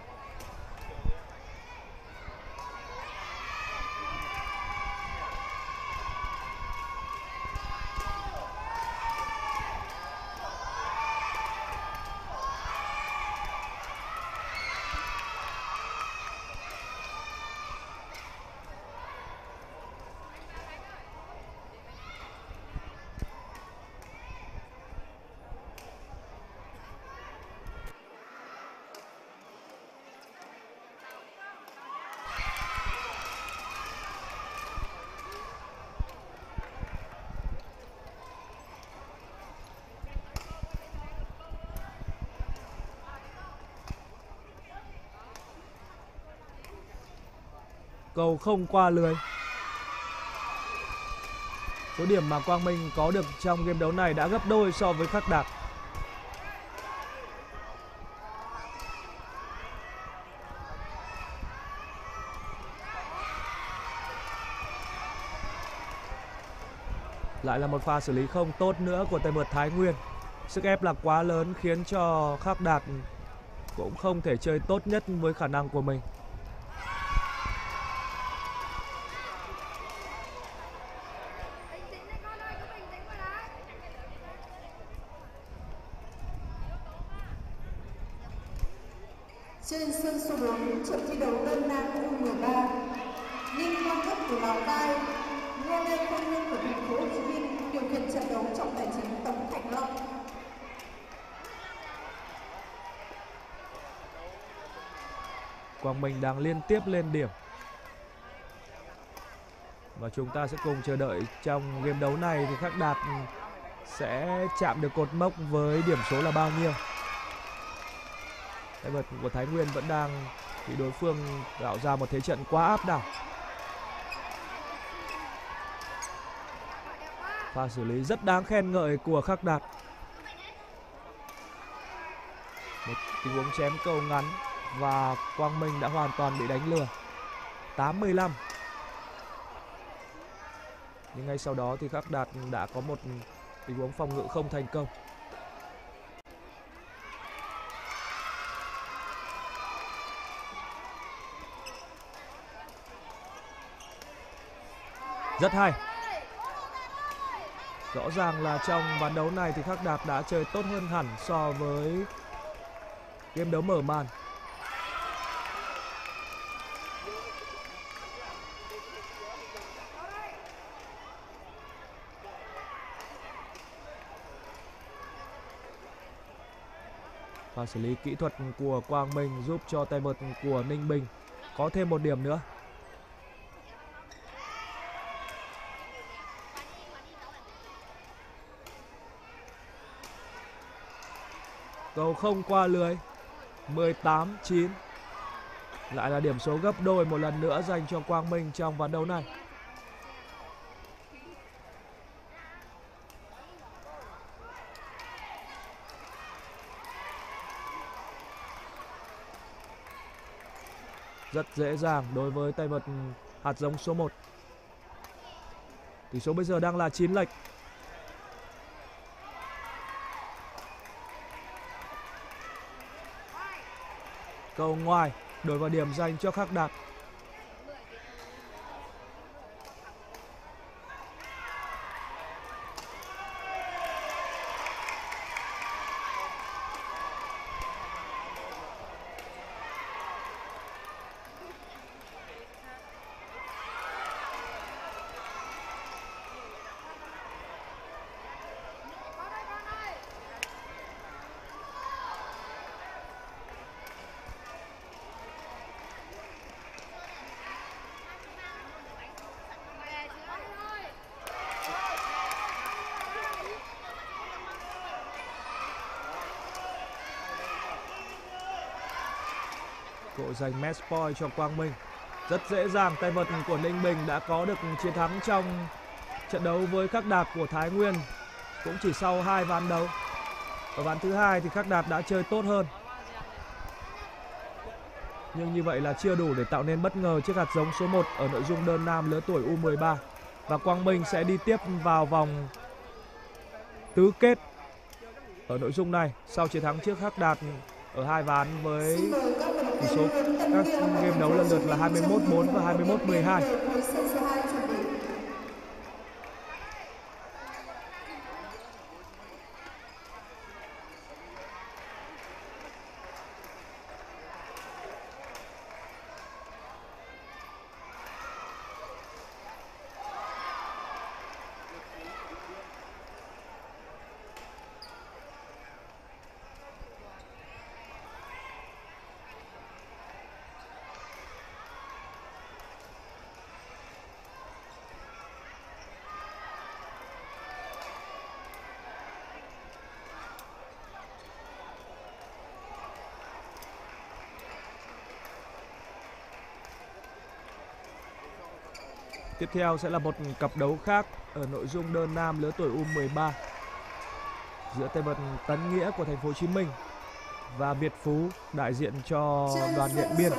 Cầu không qua lưới. Số điểm mà Quang Minh có được trong game đấu này đã gấp đôi so với Khắc Đạt. Lại là một pha xử lý không tốt nữa của tay vợt Thái Nguyên. Sức ép là quá lớn khiến cho Khắc Đạt cũng không thể chơi tốt nhất với khả năng của mình. Bình tĩnh đấy con ơi, cứ bình tĩnh vào đấy. Trên sân số 4, trận thi đấu đơn nam U13, Ninh Quang Cấp của Lào Cai, Ngô Lê Quang Nhân của thành phố Hồ Chí Minh điều khiển trận đấu trọng tài chính Tống Thành Long. Quang Minh đang liên tiếp lên điểm. Và chúng ta sẽ cùng chờ đợi trong game đấu này thì Khắc Đạt sẽ chạm được cột mốc với điểm số là bao nhiêu. Tay vợt của Thái Nguyên vẫn đang bị đối phương tạo ra một thế trận quá áp đảo. Pha xử lý rất đáng khen ngợi của Khắc Đạt. Một tình huống chém cầu ngắn và Quang Minh đã hoàn toàn bị đánh lừa. 85. Nhưng ngay sau đó thì Khắc Đạt đã có một tình huống phòng ngự không thành công. Rất hay. Rõ ràng là trong ván đấu này thì Khắc Đạt đã chơi tốt hơn hẳn so với game đấu mở màn. Pha xử lý kỹ thuật của Quang Minh giúp cho tay vợt của Ninh Bình có thêm một điểm nữa. Cầu không qua lưới 18-9 Lại là điểm số gấp đôi một lần nữa dành cho Quang Minh trong ván đấu này Rất dễ dàng đối với tay vợt hạt giống số 1 Tỷ số bây giờ đang là 9 lệch Cầu ngoài, đổi vào điểm dành cho Khắc Đạt. Cộ giành match point cho Quang Minh. Rất dễ dàng, tay vợt của Ninh Bình đã có được chiến thắng trong trận đấu với Khắc Đạt của Thái Nguyên cũng chỉ sau hai ván đấu. Ở ván thứ hai thì Khắc Đạt đã chơi tốt hơn. Nhưng như vậy là chưa đủ để tạo nên bất ngờ trước hạt giống số 1 ở nội dung đơn nam lứa tuổi U13 và Quang Minh sẽ đi tiếp vào vòng tứ kết ở nội dung này sau chiến thắng trước Hắc Đạt ở hai ván với Tỷ số các game đấu lần lượt là 21-4 và 21-12. Với CC2 chuẩn bị. Tiếp theo sẽ là một cặp đấu khác ở nội dung đơn nam lứa tuổi U13 giữa tay vợt Tấn Nghĩa của thành phố Hồ Chí Minh và Việt Phú đại diện cho đoàn Điện Biên.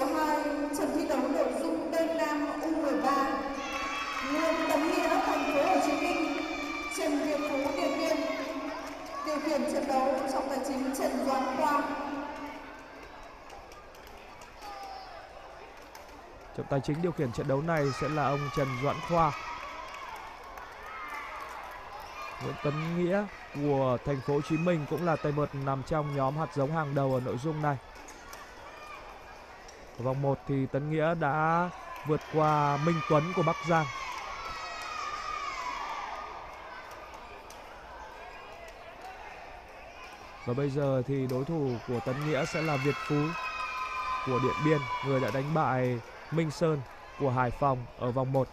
Tài chính điều khiển trận đấu này sẽ là ông Trần Doãn Khoa. Nguyễn Tấn Nghĩa của thành phố Hồ Chí Minh cũng là tay vợt nằm trong nhóm hạt giống hàng đầu ở nội dung này. Ở vòng 1 thì Tấn Nghĩa đã vượt qua Minh Tuấn của Bắc Giang. Và bây giờ thì đối thủ của Tấn Nghĩa sẽ là Việt Phú của Điện Biên, người đã đánh bại Minh Sơn của Hải Phòng ở vòng 1.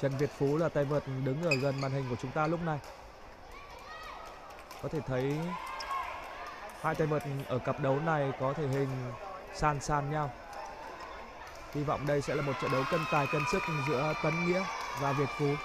Trần Việt Phú là tay vợt đứng ở gần màn hình của chúng ta lúc này. Có thể thấy hai tay vợt ở cặp đấu này có thể hình san san nhau. Hy vọng đây sẽ là một trận đấu cân tài cân sức giữa Tấn Nghĩa và Việt Phú.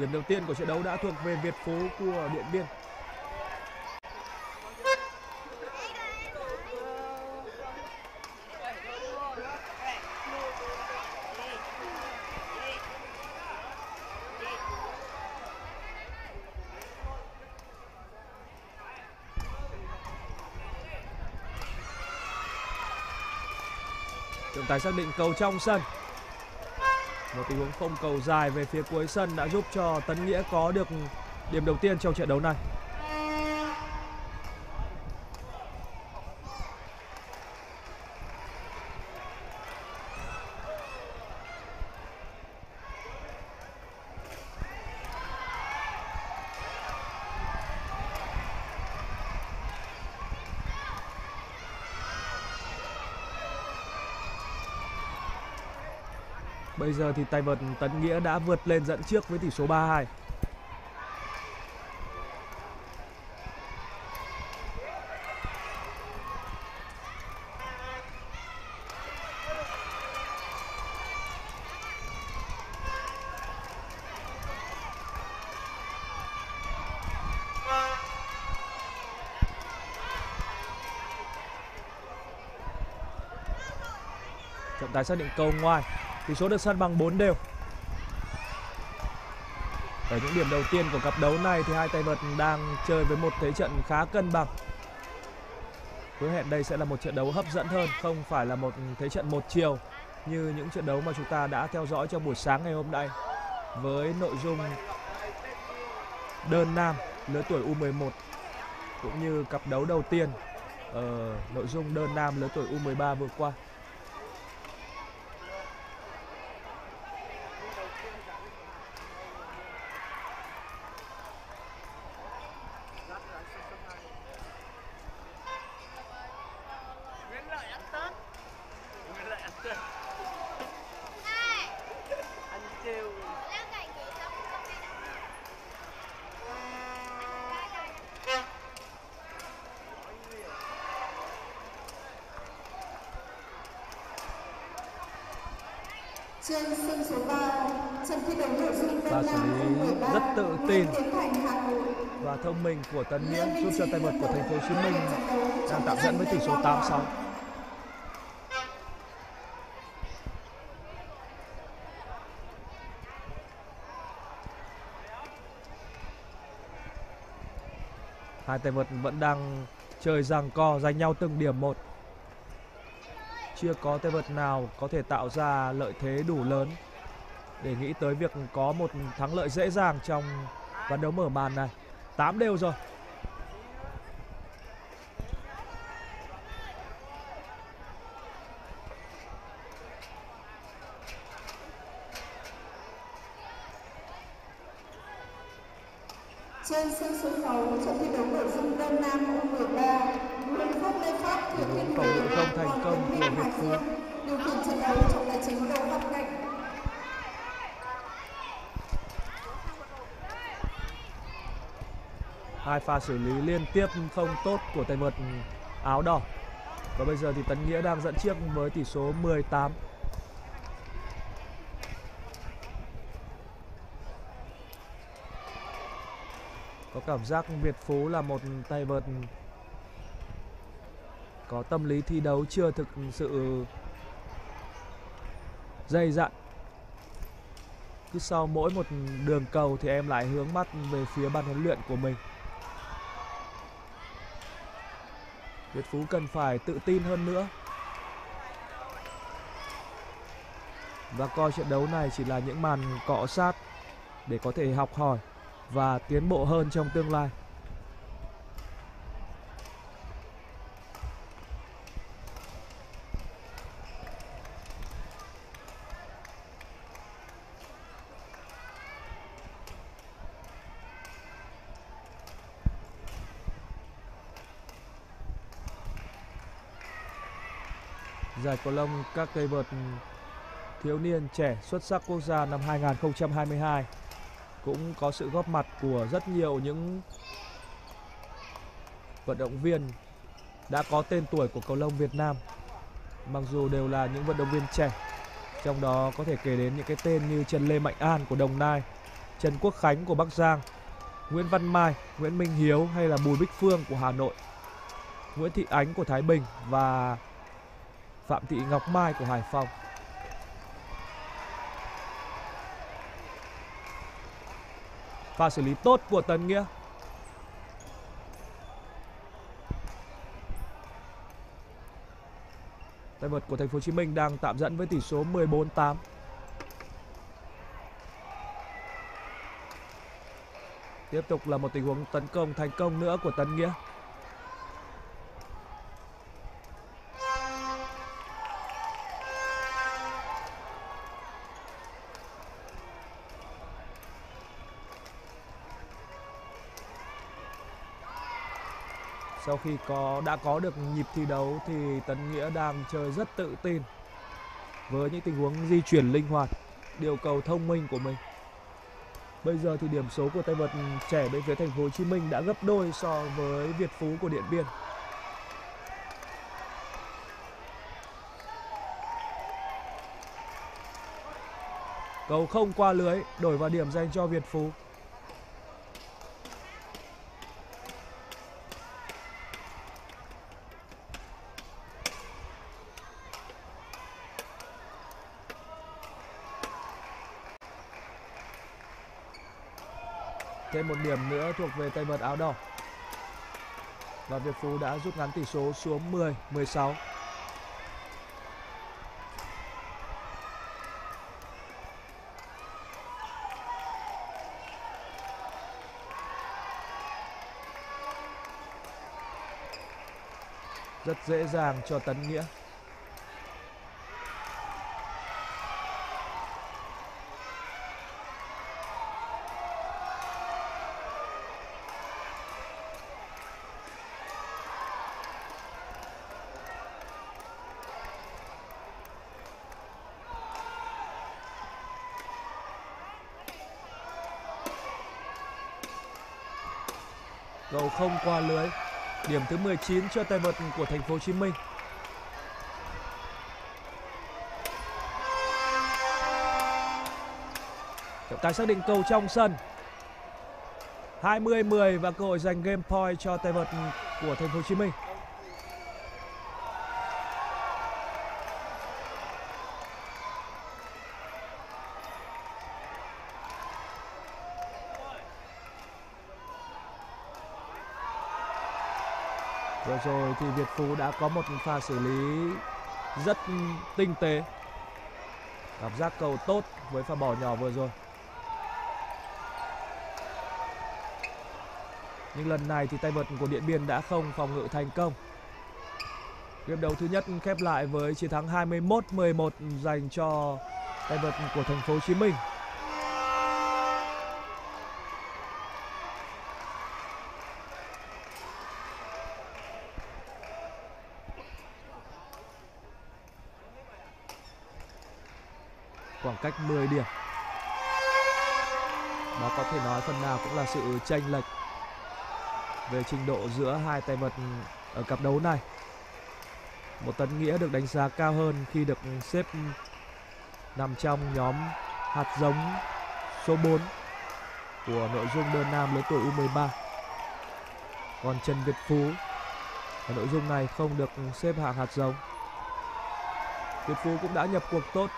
Điểm đầu tiên của trận đấu đã thuộc về Việt Phú của Điện Biên. Trọng tài xác định cầu trong sân. Một tình huống không cầu dài về phía cuối sân đã giúp cho Tấn Nghĩa có được điểm đầu tiên trong trận đấu này. Bây giờ thì tay vợt Tấn Nghĩa đã vượt lên dẫn trước với tỷ số 3-2. Trọng tài xác định cầu ngoài. Tỷ số được sân bằng 4 đều. Ở những điểm đầu tiên của cặp đấu này thì hai tay vợt đang chơi với một thế trận khá cân bằng. Hứa hẹn đây sẽ là một trận đấu hấp dẫn hơn, không phải là một thế trận một chiều như những trận đấu mà chúng ta đã theo dõi trong buổi sáng ngày hôm nay với nội dung đơn nam lứa tuổi U11 cũng như cặp đấu đầu tiên ở nội dung đơn nam lứa tuổi U13 vừa qua. Nguyễn Lợi ăn Tết Nguyễn Lợi ăn Tết Này, Ăn trêu leo cảnh nghỉ xong không đi đâu. Trên sân số 3, trận thi đấu nội dung Và đơn xử nam lý U13 rất tự Nguyễn tin. Tiến Thành Hà Nội. và thông minh của Tân Nghĩa giúp cho tay vợt của thành phố Hồ Chí Minh, đang tạm dẫn với tỷ số 8-6. Hai tay vợt vẫn đang chơi giằng co giành nhau từng điểm một. Chưa có tay vợt nào có thể tạo ra lợi thế đủ lớn để nghĩ tới việc có một thắng lợi dễ dàng trong ván đấu mở màn này. 8 đều rồi. Pha xử lý liên tiếp không tốt của tay vợt áo đỏ. Và bây giờ thì Tấn Nghĩa đang dẫn trước với tỷ số 18. Có cảm giác Việt Phú là một tay vợt có tâm lý thi đấu chưa thực sự dày dặn. Cứ sau mỗi một đường cầu thì em lại hướng mắt về phía ban huấn luyện của mình. Việt Phú cần phải tự tin hơn nữa. Và coi trận đấu này chỉ là những màn cọ sát để có thể học hỏi và tiến bộ hơn trong tương lai. Giải cầu lông các cây vợt ừ, thiếu niên trẻ xuất sắc quốc gia năm 2022 cũng có sự góp mặt của rất nhiều những vận động viên đã có tên tuổi của cầu lông Việt Nam. Mặc dù đều là những vận động viên trẻ, trong đó có thể kể đến những cái tên như Trần Lê Mạnh An của Đồng Nai, Trần Quốc Khánh của Bắc Giang, Nguyễn Văn Mai, Nguyễn Minh Hiếu hay là Bùi Bích Phương của Hà Nội, Nguyễn Thị Ánh của Thái Bình và Phạm Thị Ngọc Mai của Hải Phòng. Pha xử lý tốt của Tấn Nghĩa. Tay vợt của thành phố Hồ Chí Minh đang tạm dẫn với tỷ số 14-8. Tiếp tục là một tình huống tấn công thành công nữa của Tấn Nghĩa. Sau khi có đã có được nhịp thi đấu thì Tấn Nghĩa đang chơi rất tự tin với những tình huống di chuyển linh hoạt điều cầu thông minh của mình. Bây giờ thì điểm số của tay vợt trẻ bên phía thành phố Hồ Chí Minh đã gấp đôi so với Việt Phú của Điện Biên. Cầu không qua lưới, đổi vào điểm dành cho Việt Phú. Thêm một điểm nữa thuộc về tay vợt áo đỏ. Và Việt Phú đã rút ngắn tỷ số xuống 10, 16. Rất dễ dàng cho Tấn Nghĩa. Cầu không qua lưới. Điểm thứ 19 cho tay vợt của thành phố Hồ Chí Minh. Trọng tài xác định cầu trong sân. 20-10 và cơ hội giành game point cho tay vợt của thành phố Hồ Chí Minh. Vừa rồi thì Việt Phú đã có một pha xử lý rất tinh tế. Cảm giác cầu tốt với pha bỏ nhỏ vừa rồi. Nhưng lần này thì tay vợt của Điện Biên đã không phòng ngự thành công. Game đấu thứ nhất khép lại với chiến thắng 21-11 dành cho tay vợt của thành phố Hồ Chí Minh. khoảng cách 10 điểm. Đó có thể nói phần nào cũng là sự chênh lệch về trình độ giữa hai tay vợt ở cặp đấu này. Một Tấn Nghĩa được đánh giá cao hơn khi được xếp nằm trong nhóm hạt giống số 4 của nội dung đơn nam lứa tuổi U13. Còn Trần Việt Phú ở nội dung này không được xếp hạng hạt giống. Việt Phú cũng đã nhập cuộc tốt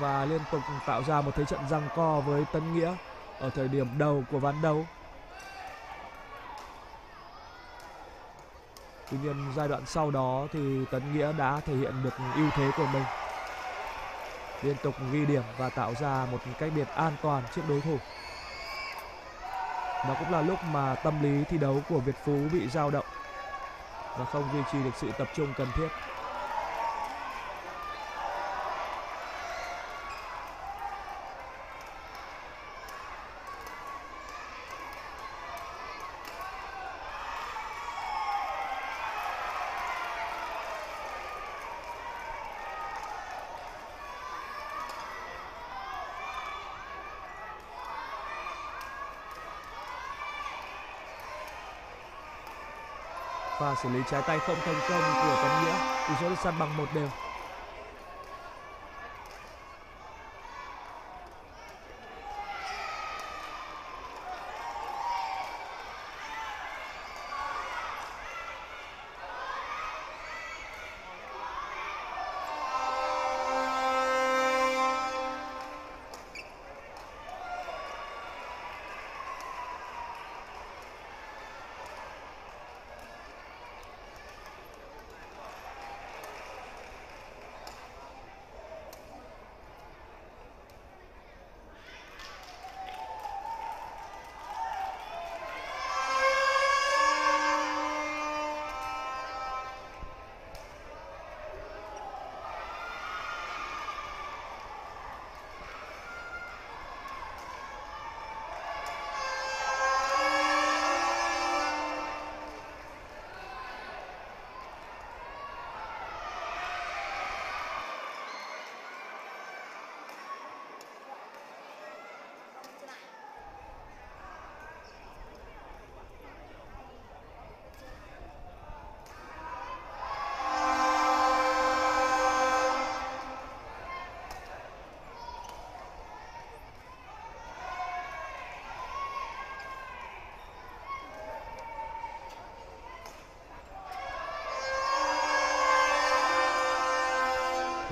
và liên tục tạo ra một thế trận răng co với Tân Nghĩa ở thời điểm đầu của ván đấu. Tuy nhiên, giai đoạn sau đó thì Tấn Nghĩa đã thể hiện được ưu thế của mình. Liên tục ghi điểm và tạo ra một cách biệt an toàn trước đối thủ. Đó cũng là lúc mà tâm lý thi đấu của Việt Phú bị dao động và không duy trì được sự tập trung cần thiết. Xử lý trái tay không thành công của Tấn Nghĩa, tỷ số được san bằng một đều.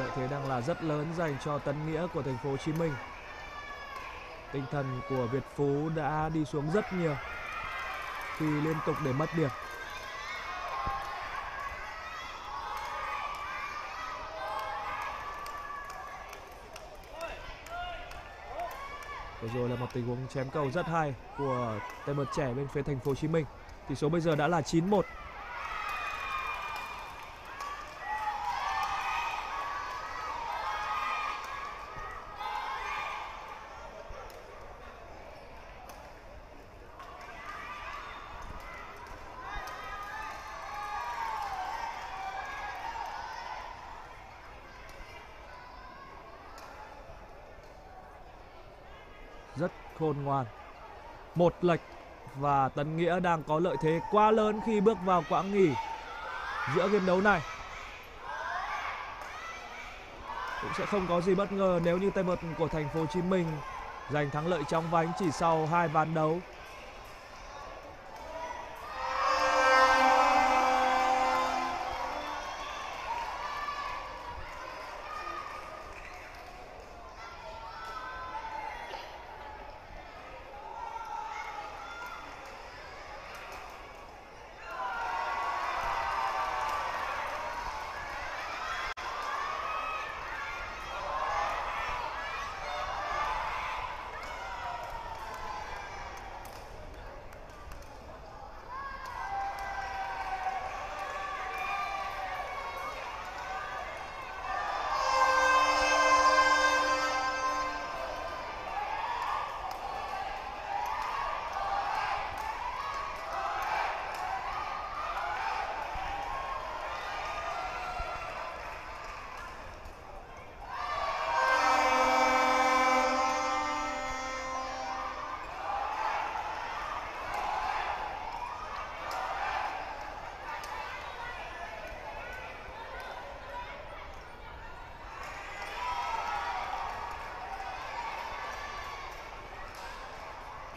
Lợi thế đang là rất lớn dành cho Tân Nghĩa của thành phố Hồ Chí Minh. Tinh thần của Việt Phú đã đi xuống rất nhiều khi liên tục để mất điểm. Vừa rồi là một tình huống chém cầu rất hay của tay vợt trẻ bên phía thành phố Hồ Chí Minh. Tỷ số bây giờ đã là 9-1. rất khôn ngoan. Một lệch và Tấn Nghĩa đang có lợi thế quá lớn khi bước vào quãng nghỉ giữa game đấu này. Cũng sẽ không có gì bất ngờ nếu như tay vợt của thành phố Hồ Chí Minh giành thắng lợi trong vánh chỉ sau hai ván đấu.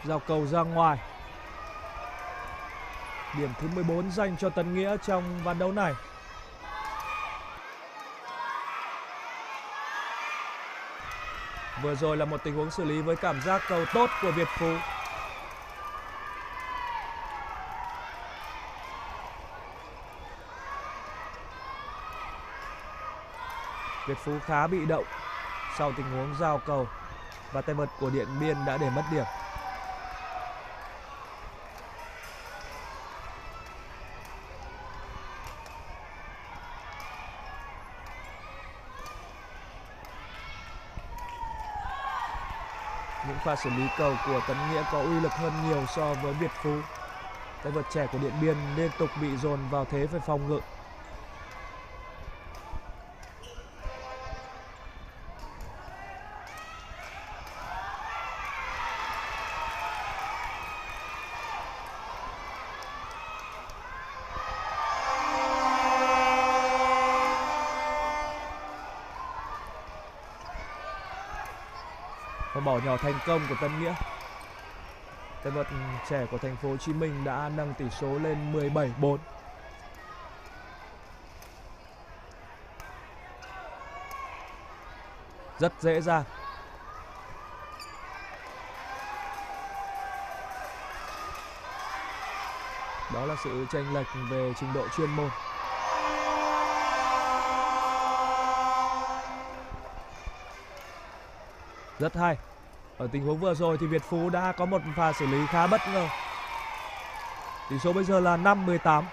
Giao cầu ra ngoài. Điểm thứ 14 dành cho Tân Nghĩa trong ván đấu này. Vừa rồi là một tình huống xử lý với cảm giác cầu tốt của Việt Phú. Việt Phú khá bị động sau tình huống giao cầu và tay vợt của Điện Biên đã để mất điểm. Pha xử lý cầu của Tấn Nghĩa có uy lực hơn nhiều so với Việt Phú. Tay vợt trẻ của Điện Biên liên tục bị dồn vào thế phải phòng ngự. Nhỏ thành công của Tân Nghĩa. Tay vợt trẻ của thành phố Hồ Chí Minh đã nâng tỷ số lên 17-4. Rất dễ dàng. Đó là sự chênh lệch về trình độ chuyên môn. Rất hay ở tình huống vừa rồi thì Việt Phú đã có một pha xử lý khá bất ngờ. Tỷ số bây giờ là 5 18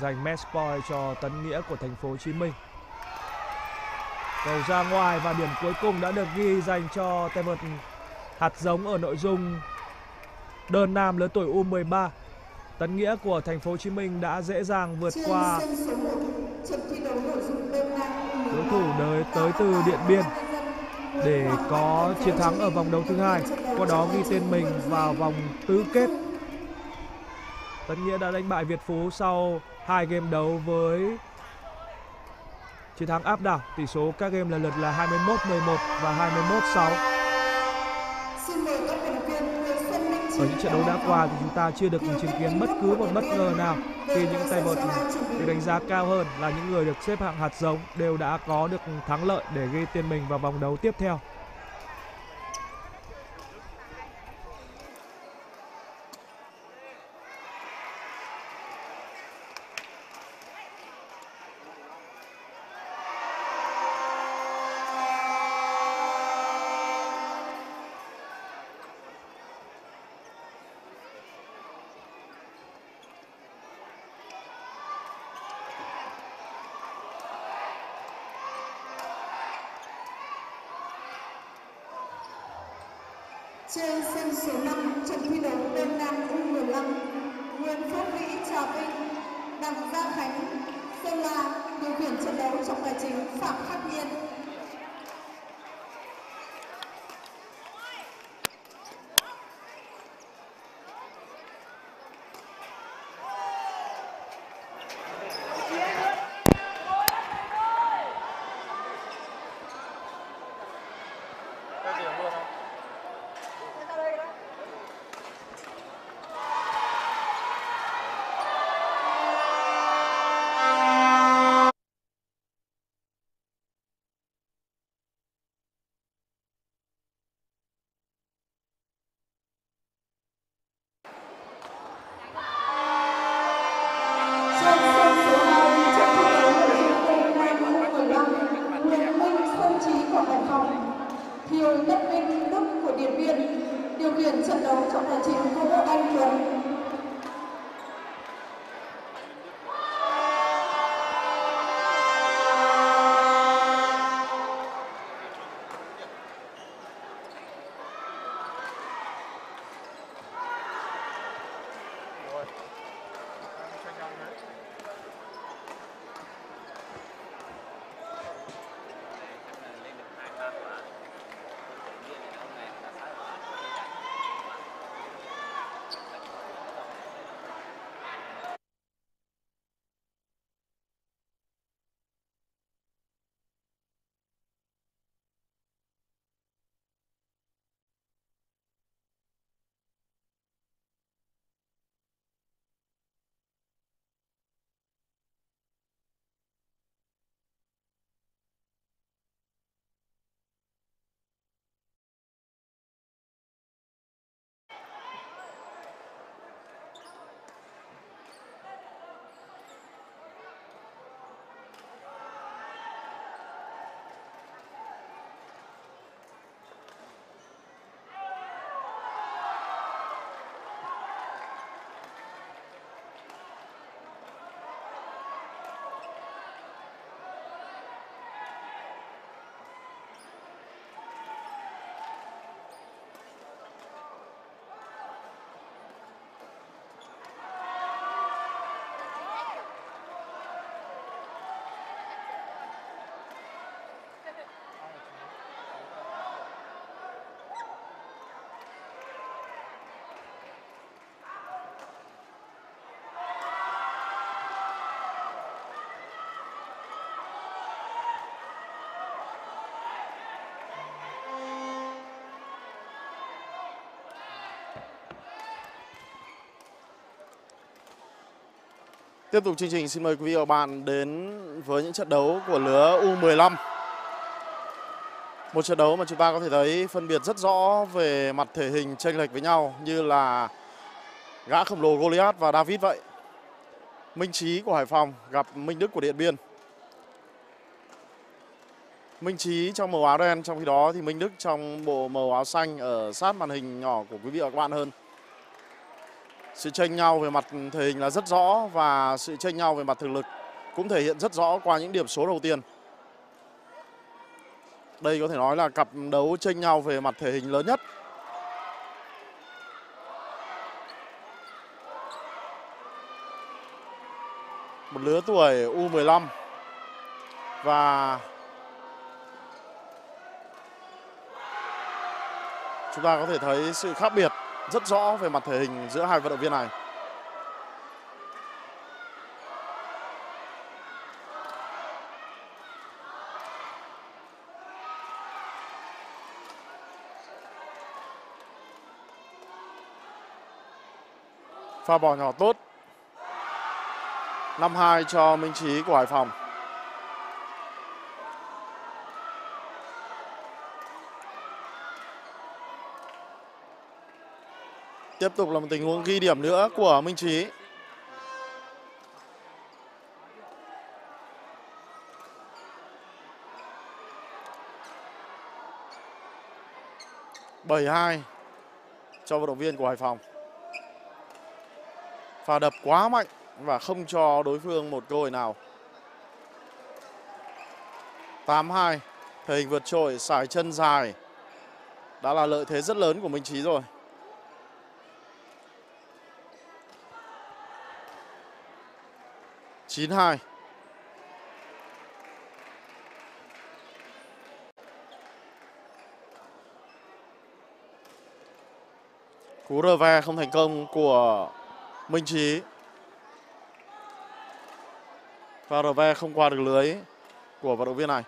giành match point cho Tấn Nghĩa của thành phố Hồ Chí Minh. Cầu ra ngoài và điểm cuối cùng đã được ghi dành cho tay vợt hạt giống ở nội dung đơn nam lứa tuổi U13. Tấn Nghĩa của thành phố Hồ Chí Minh đã dễ dàng vượt qua sân số 1 trận thi đấu nội dung đơn nam U13 đối thủ tới, tới từ Điện Biên để có chiến thắng ở vòng đấu thứ hai, qua đó ghi tên mình vào vòng tứ kết. Tấn Nghĩa đã đánh bại Việt Phú sau hai game đấu với chiến thắng áp đảo. Tỷ số các game lần lượt là 21-11 và 21-6. Xin mời các vận động viên người sân Minh Trí Ở những trận đấu đã qua thì chúng ta chưa được chứng kiến bất cứ một bất ngờ nào khi những tay vợt được đánh giá cao hơn là những người được xếp hạng hạt giống đều đã có được thắng lợi để ghi tên mình vào vòng đấu tiếp theo. Tiếp tục chương trình, xin mời quý vị và bạn đến với những trận đấu của lứa U15. Một trận đấu mà chúng ta có thể thấy phân biệt rất rõ về mặt thể hình chênh lệch với nhau, như là gã khổng lồ Goliath và David vậy. Minh Chí của Hải Phòng gặp Minh Đức của Điện Biên. Minh Chí trong màu áo đen, trong khi đó thì Minh Đức trong bộ màu áo xanh ở sát màn hình nhỏ của quý vị và các bạn hơn. Sự tranh nhau về mặt thể hình là rất rõ và sự tranh nhau về mặt thực lực cũng thể hiện rất rõ qua những điểm số đầu tiên. Đây có thể nói là cặp đấu tranh nhau về mặt thể hình lớn nhất một lứa tuổi U15 và chúng ta có thể thấy sự khác biệt rất rõ về mặt thể hình giữa hai vận động viên này. Pha bỏ nhỏ tốt. 5-2 cho Minh Trí của Hải Phòng. Tiếp tục là một tình huống ghi điểm nữa của Minh Trí. bảy hai cho vận động viên của Hải Phòng. Pha đập quá mạnh và không cho đối phương một cơ hội nào. 8-2, thể hình vượt trội, sải chân dài. Đã là lợi thế rất lớn của Minh Trí rồi. Chín hai. Cú rờ ve không thành công của minh trí. Và rờ ve không qua được lưới của vận động viên này.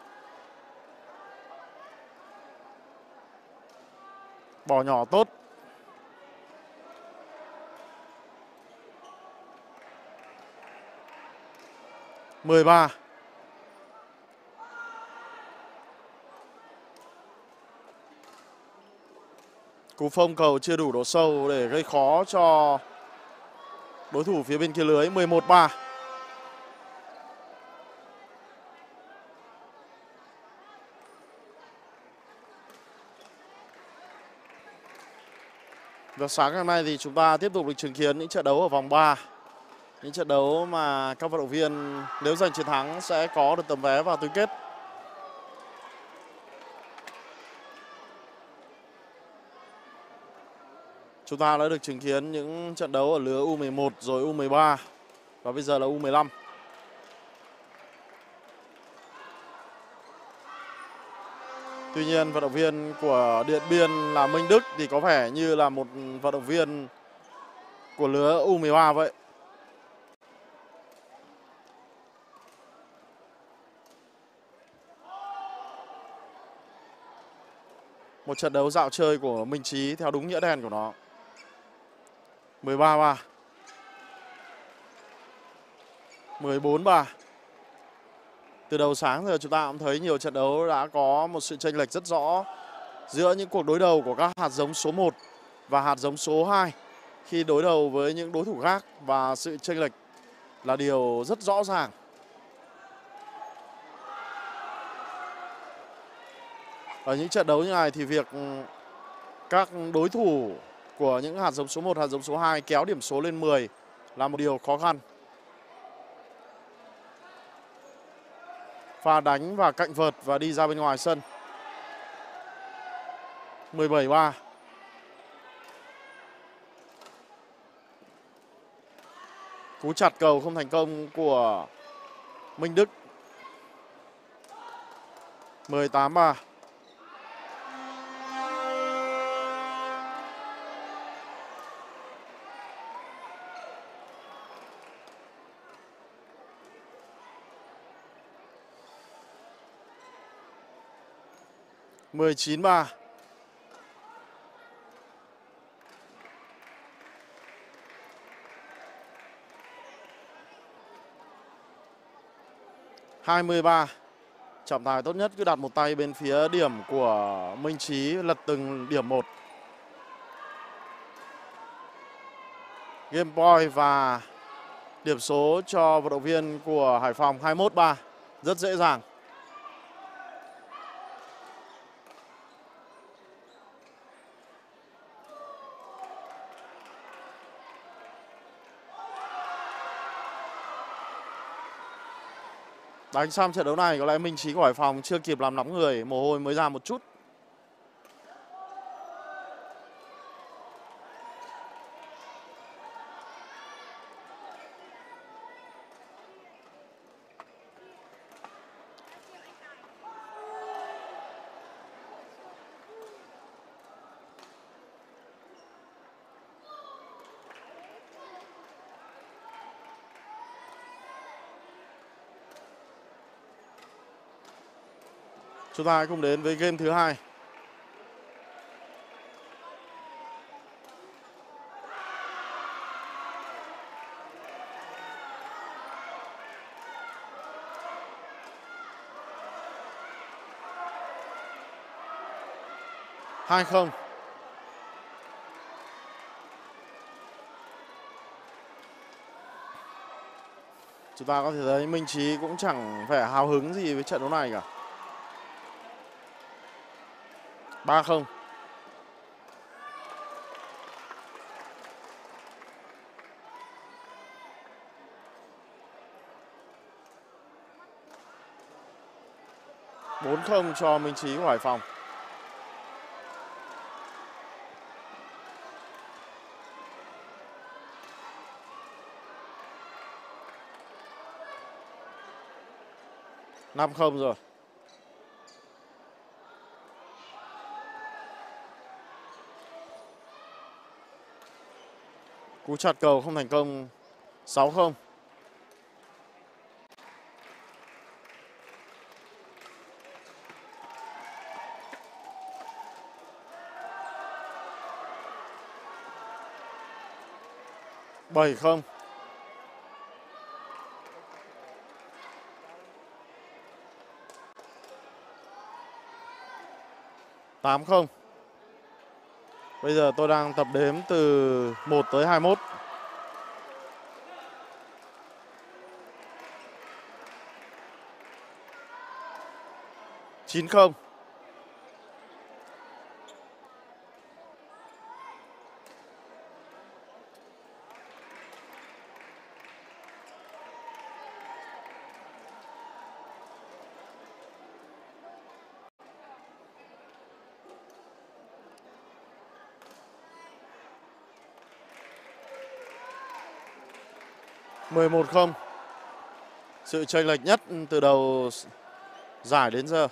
Bỏ nhỏ tốt. Mười ba. Cú phong cầu chưa đủ độ sâu để gây khó cho đối thủ phía bên kia lưới 11 3 Và sáng ngày nay thì chúng ta tiếp tục được chứng kiến những trận đấu ở vòng 3 những trận đấu mà các vận động viên nếu giành chiến thắng sẽ có được tấm vé vào tứ kết Chúng ta đã được chứng kiến những trận đấu ở lứa U11 rồi U13 và bây giờ là U15. Tuy nhiên, vận động viên của Điện Biên là Minh Đức thì có vẻ như là một vận động viên của lứa U13 vậy. Một trận đấu dạo chơi của Minh Trí theo đúng nghĩa đen của nó. 13 3. 14 3. Từ đầu sáng giờ chúng ta cũng thấy nhiều trận đấu đã có một sự chênh lệch rất rõ giữa những cuộc đối đầu của các hạt giống số 1 và hạt giống số 2 khi đối đầu với những đối thủ khác và sự chênh lệch là điều rất rõ ràng. Ở những trận đấu như này thì việc ừ, các đối thủ của những hạt giống số 1, hạt giống số 2 kéo điểm số lên 10 là một điều khó khăn. Pha đánh và cạnh vợt và đi ra bên ngoài sân. 17-3. Cú chặt cầu không thành công của Minh Đức. 18-3. Mười chín ba. Hai mươi ba. Trọng tài tốt nhất cứ đặt một tay bên phía điểm của Minh Trí, lật từng điểm một. Game Boy và điểm số cho vận động viên của Hải Phòng 21-3 rất dễ dàng. Đánh xong trận đấu này có lẽ Minh Trí của Hải Phòng chưa kịp làm nóng người, mồ hôi mới ra một chút. Chúng ta hãy cùng đến với game thứ hai. Hai không. Chúng ta có thể thấy Minh Trí cũng chẳng vẻ hào hứng gì với trận đấu này cả. 3-0. bốn không cho Minh Trí của Hải Phòng. năm không rồi. Cú chặt cầu không thành công 6 không. Bảy không. Tám không. Bây giờ tôi đang tập đếm từ 1 tới 21. Chín không. 11-0. Sự chênh lệch nhất từ đầu giải đến giờ.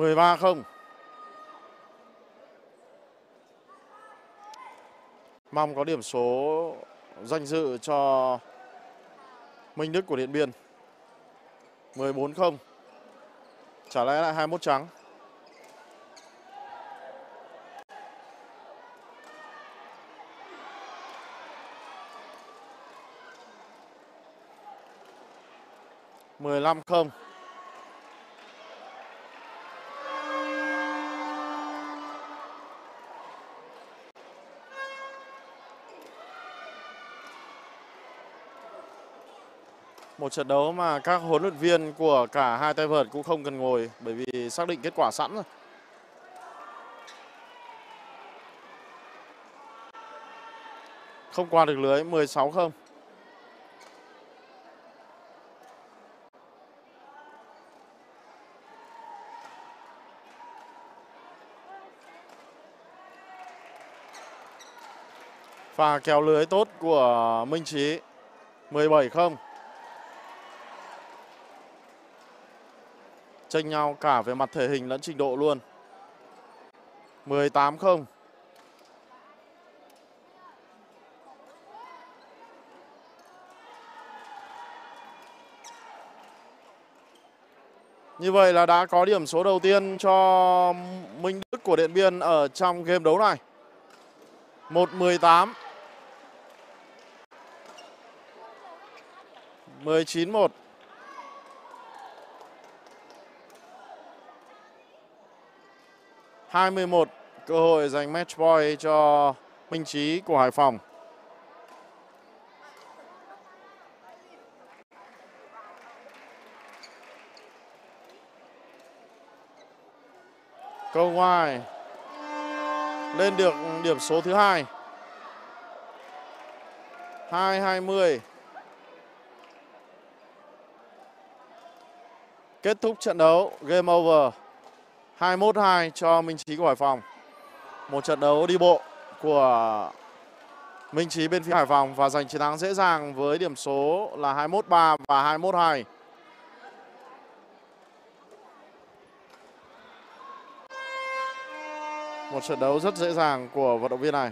Mười ba không. Mong có điểm số danh dự cho Minh Đức của Điện Biên. 14 không. Trả lẽ lại 21 trắng. mười lăm không một trận đấu mà các huấn luyện viên của cả hai tay vợt cũng không cần ngồi bởi vì xác định kết quả sẵn rồi. Không qua được lưới 16 không. và kéo lưới tốt của Minh Trí 17 không. Tranh nhau cả về mặt thể hình lẫn trình độ luôn. 18-0. Như vậy là đã có điểm số đầu tiên cho Minh Đức của Điện Biên ở trong game đấu này. 1-18. 19-1. 21 cơ hội giành match point cho Minh Trí của Hải Phòng. Câu ngoài lên được điểm số thứ hai. 2 20. Kết thúc trận đấu, game over. 21-2 cho Minh Chí của Hải Phòng. Một trận đấu đi bộ của Minh Chí bên phía Hải Phòng và giành chiến thắng dễ dàng với điểm số là 21-3 và 21-2. Một trận đấu rất dễ dàng của vận động viên này.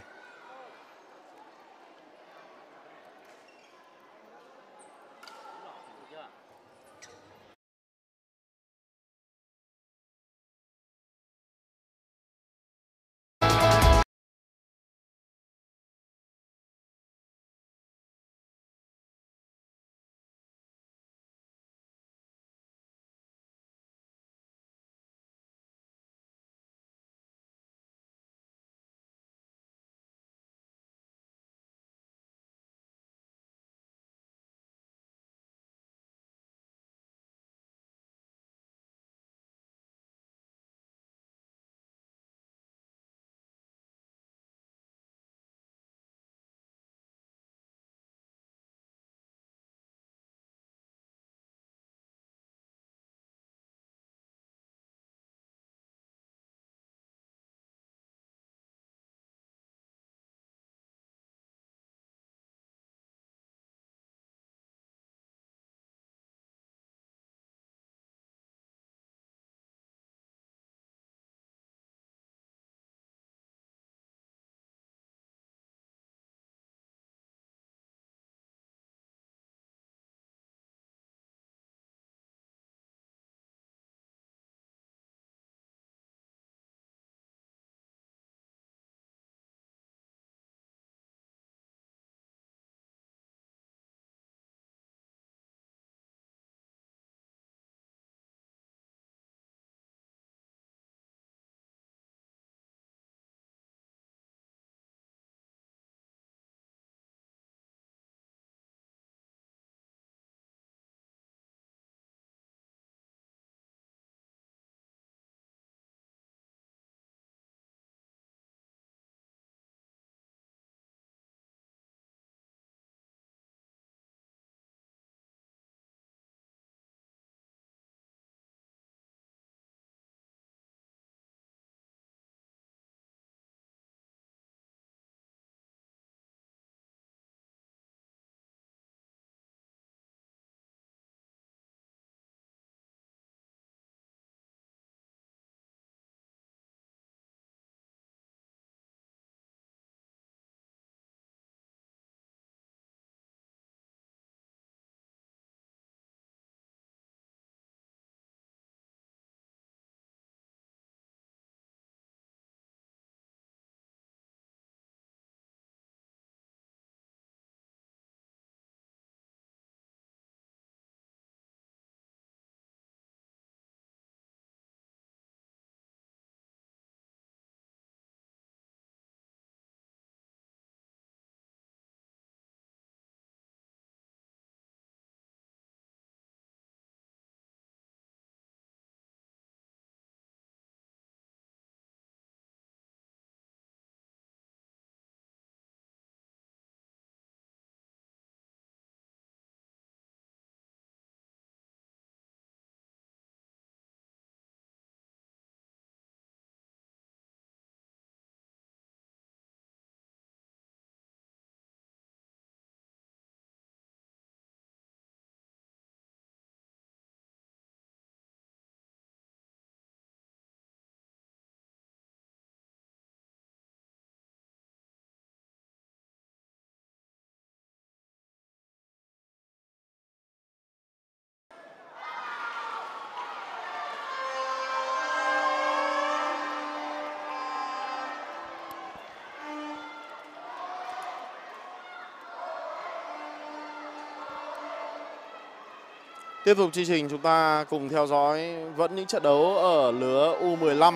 Tiếp tục chương trình chúng ta cùng theo dõi vẫn những trận đấu ở lứa U15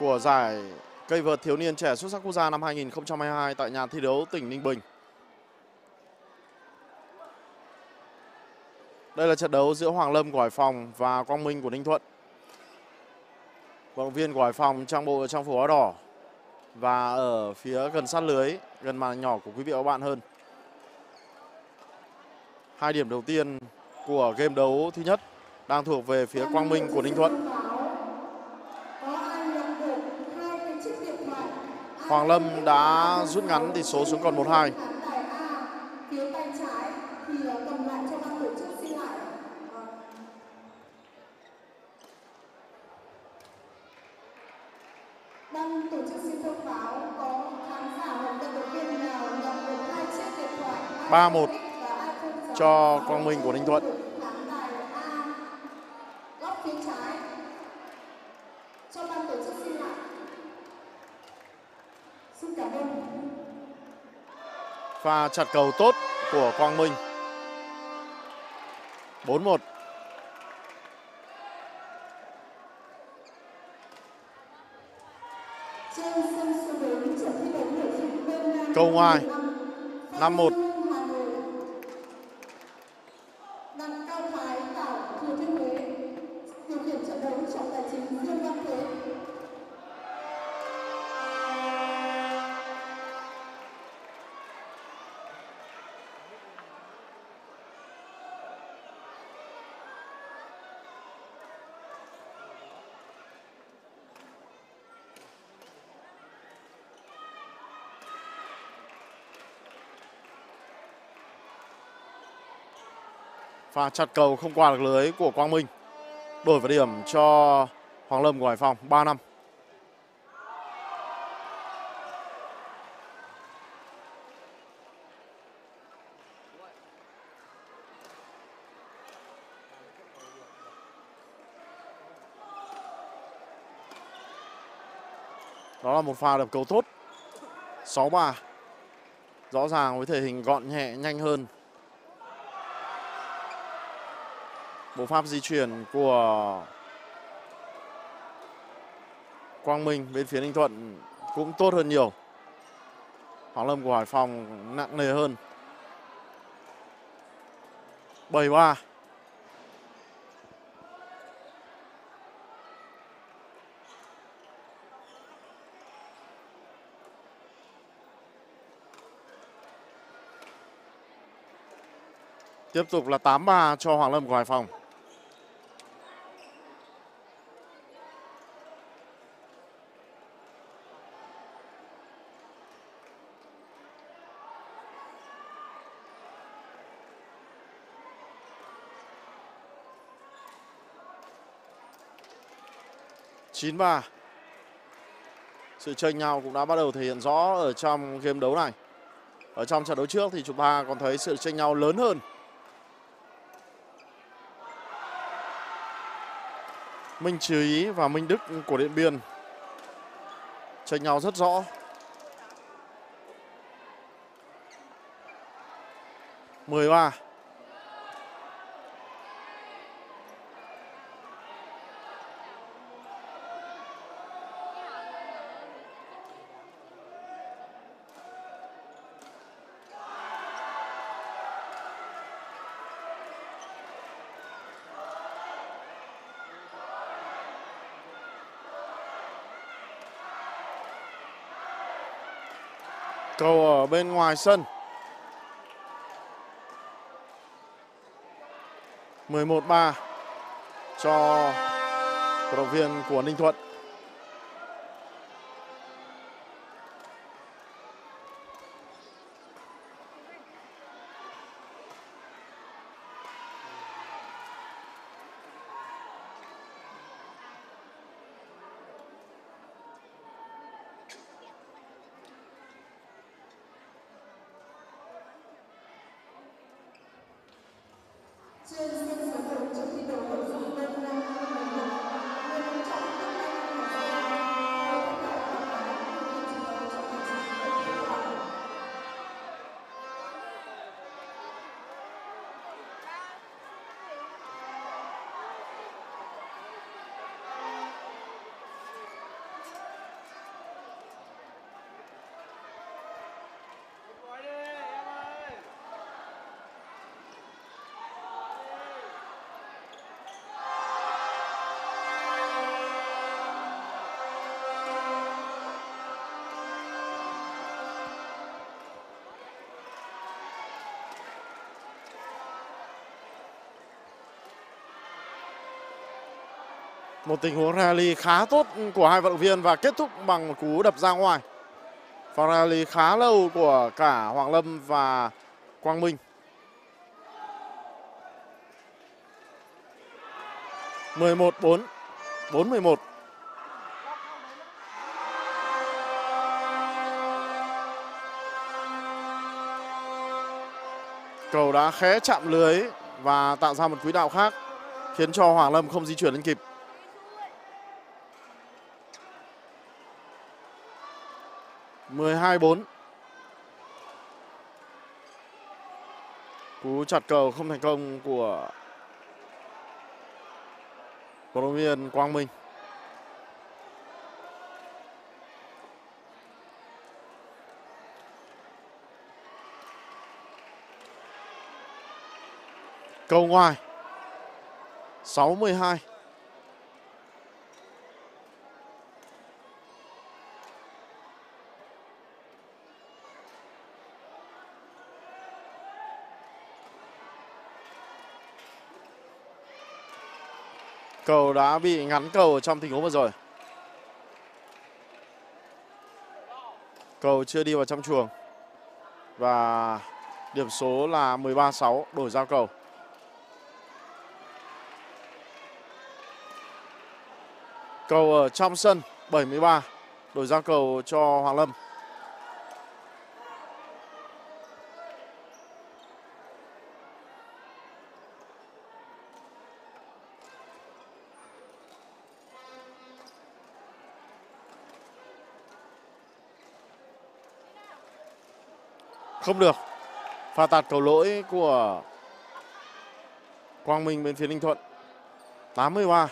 của giải cây vợt thiếu niên trẻ xuất sắc quốc gia năm 2022 tại nhà thi đấu tỉnh Ninh Bình. Đây là trận đấu giữa Hoàng Lâm của Hải Phòng và Quang Minh của Ninh Thuận. vận động viên của Hải Phòng trang bộ trang phục áo đỏ và ở phía gần sát lưới, gần màn nhỏ của quý vị và các bạn hơn. Hai điểm đầu tiên của game đấu thứ nhất đang thuộc về phía Quang Minh của Ninh Thuận. Hoàng Lâm đã rút ngắn tỷ số xuống còn 1-2. khán đài cho Quang Minh của Ninh Thuận. Pha chặt cầu tốt của Quang Minh. 4-1. Câu ngoài 5-1 Pha chặt cầu không qua được lưới của Quang Minh. Đổi vào điểm cho Hoàng Lâm của Hải Phòng 3 năm. Đó là một pha đập cầu tốt. 6-3. Rõ ràng với thể hình gọn nhẹ, nhanh hơn bộ pháp di chuyển của Quang Minh bên phía Ninh Thuận cũng tốt hơn nhiều. Hoàng Lâm của Hải Phòng nặng nề hơn. 7-3. Tiếp tục là 8-3 cho Hoàng Lâm của Hải Phòng. Chín ba sự chênh nhau cũng đã bắt đầu thể hiện rõ ở trong game đấu này. Ở trong trận đấu trước thì chúng ta còn thấy sự chênh nhau lớn hơn. Minh Trí và Minh Đức của Điện Biên chênh nhau rất rõ. mười ba Cầu ở bên ngoài sân. 11-3 cho cổ động viên của Ninh Thuận. Một tình huống rally khá tốt của hai vận động viên và kết thúc bằng một cú đập ra ngoài. Pha rally khá lâu của cả Hoàng Lâm và Quang Minh. 11 4 4 11 Cầu đã khẽ chạm lưới và tạo ra một quỹ đạo khác, khiến cho Hoàng Lâm không di chuyển lên kịp. Mười hai bốn. Cú chặt cầu không thành công của cổ động viên Quang Minh. Cầu ngoài 62 Cầu đã bị ngắn cầu trong tình huống vừa rồi. Cầu chưa đi vào trong chuồng. Và điểm số là 13-6 đổi giao cầu. Cầu ở trong sân 73 đổi giao cầu cho Hoàng Lâm. Không được. Pha tạt cầu lỗi của Quang Minh bên phía Ninh Thuận. 83.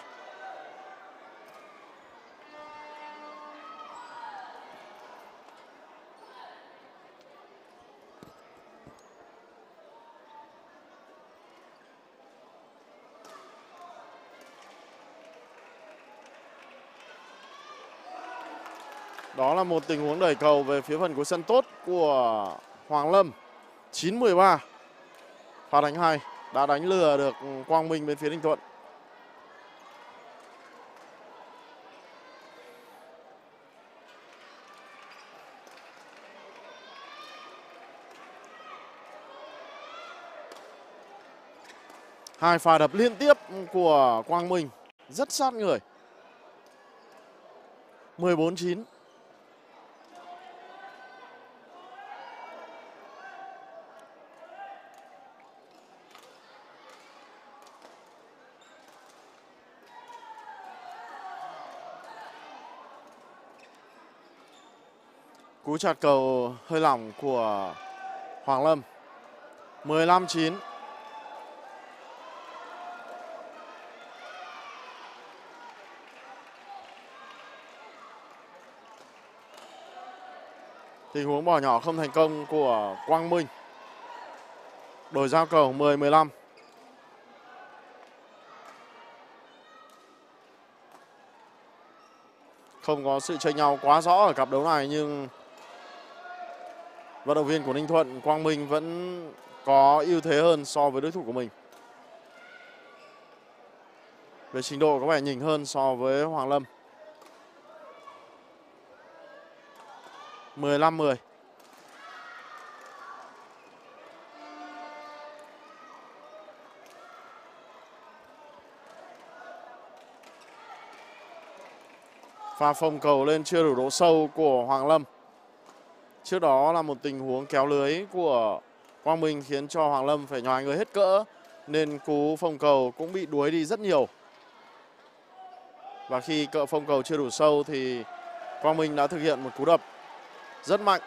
Đó là một tình huống đẩy cầu về phía phần cuối sân tốt của Hoàng Lâm 9-13 Pha đánh hay, Đã đánh lừa được Quang Minh bên phía Ninh Thuận. Hai pha đập liên tiếp của Quang Minh, Rất sát người. 14-9 Cú chặt cầu hơi lỏng của Hoàng Lâm. 15-9 Tình huống bỏ nhỏ không thành công của Quang Minh. Đổi giao cầu 10-15 Không có sự chênh nhau quá rõ ở cặp đấu này nhưng vận động viên của Ninh Thuận, Quang Minh vẫn có ưu thế hơn so với đối thủ của mình. Về trình độ có vẻ nhỉnh hơn so với Hoàng Lâm. 15-10. Pha phong cầu lên chưa đủ độ sâu của Hoàng Lâm. Trước đó là một tình huống kéo lưới của Quang Minh khiến cho Hoàng Lâm phải nhòi người hết cỡ, nên cú phong cầu cũng bị đuối đi rất nhiều. Và khi cỡ phong cầu chưa đủ sâu thì Quang Minh đã thực hiện một cú đập rất mạnh.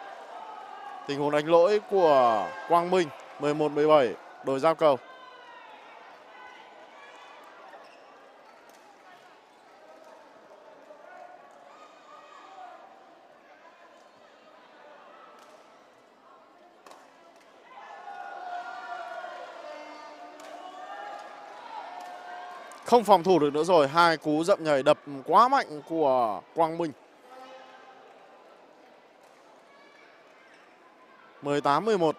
Tình huống đánh lỗi của Quang Minh 11-17 đổi giao cầu. Không phòng thủ được nữa rồi, hai cú dậm nhảy đập quá mạnh của Quang Minh. 18-11.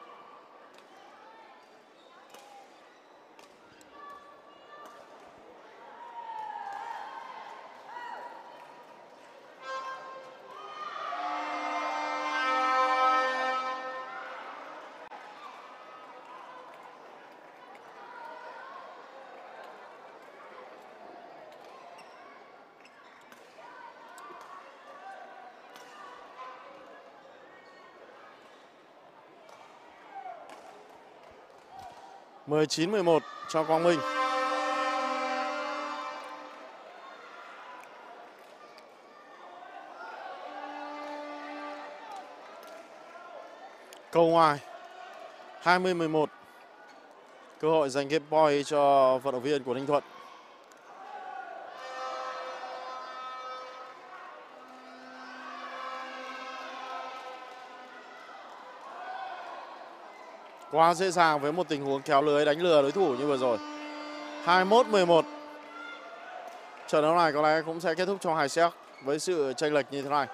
19-11 cho Quang Minh. Cầu ngoài 20-11 Cơ hội giành game point cho vận động viên của Ninh Thuận Quá dễ dàng với một tình huống kéo lưới, đánh lừa đối thủ như vừa rồi. 21-11 Trận đấu này có lẽ cũng sẽ kết thúc trong hai set với sự chênh lệch như thế này.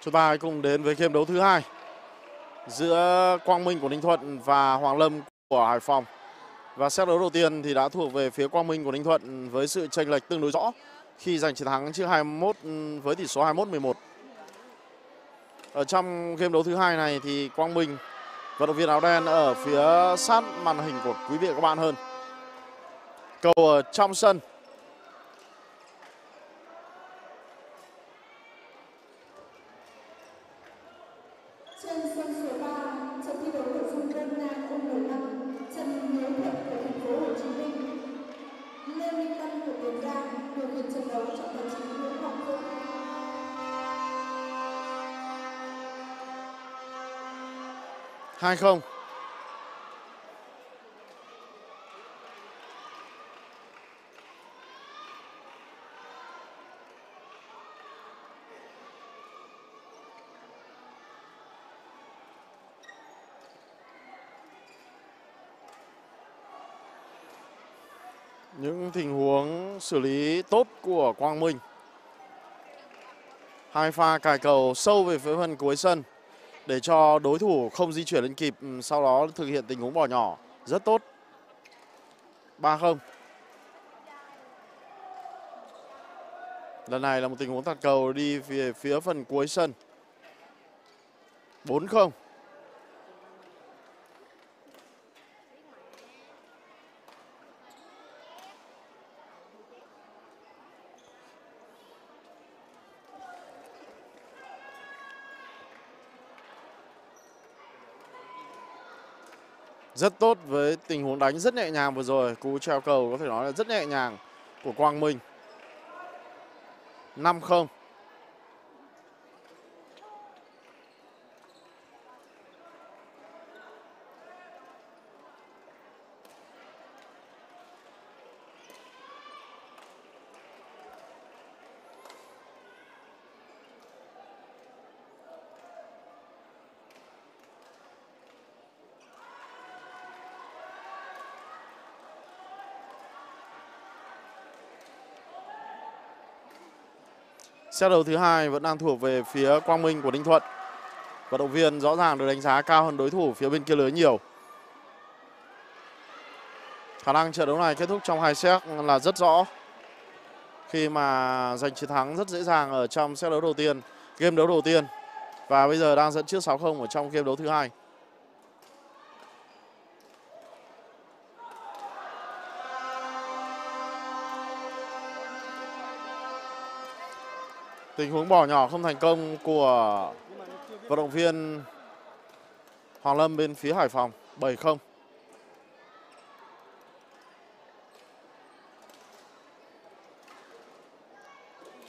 Chúng ta hãy cùng đến với game đấu thứ hai giữa Quang Minh của Ninh Thuận và Hoàng Lâm của Hải Phòng. Và xét đấu đầu tiên thì đã thuộc về phía Quang Minh của Ninh Thuận với sự chênh lệch tương đối rõ khi giành chiến thắng trước 21 ừ, với tỷ số 21-11. Ở trong game đấu thứ hai này thì Quang Minh vận động viên áo đen ở phía sát màn hình của quý vị và các bạn hơn. Cầu ở trong sân 2-0. Những tình huống xử lý tốt của Quang Minh. Hai pha cài cầu sâu về phía phần cuối sân để cho đối thủ không di chuyển lên kịp ừ, sau đó thực hiện tình huống bỏ nhỏ. Rất tốt. 3-0 lần này là một tình huống tạt cầu đi về phía phần cuối sân. 4-0 rất tốt với tình huống đánh rất nhẹ nhàng vừa rồi. Cú treo cầu có thể nói là rất nhẹ nhàng của Quang Minh. 5-0 Xét đấu thứ hai vẫn đang thuộc về phía Quang Minh của Ninh Thuận. Vận động viên rõ ràng được đánh giá cao hơn đối thủ phía bên kia lưới nhiều. Khả năng trận đấu này kết thúc trong hai set là rất rõ. Khi mà giành chiến thắng rất dễ dàng ở trong set đấu đầu tiên, game đấu đầu tiên. Và bây giờ đang dẫn trước 6-0 ở trong game đấu thứ hai. Tình huống bỏ nhỏ không thành công của vận động viên Hoàng Lâm bên phía Hải Phòng 7-0.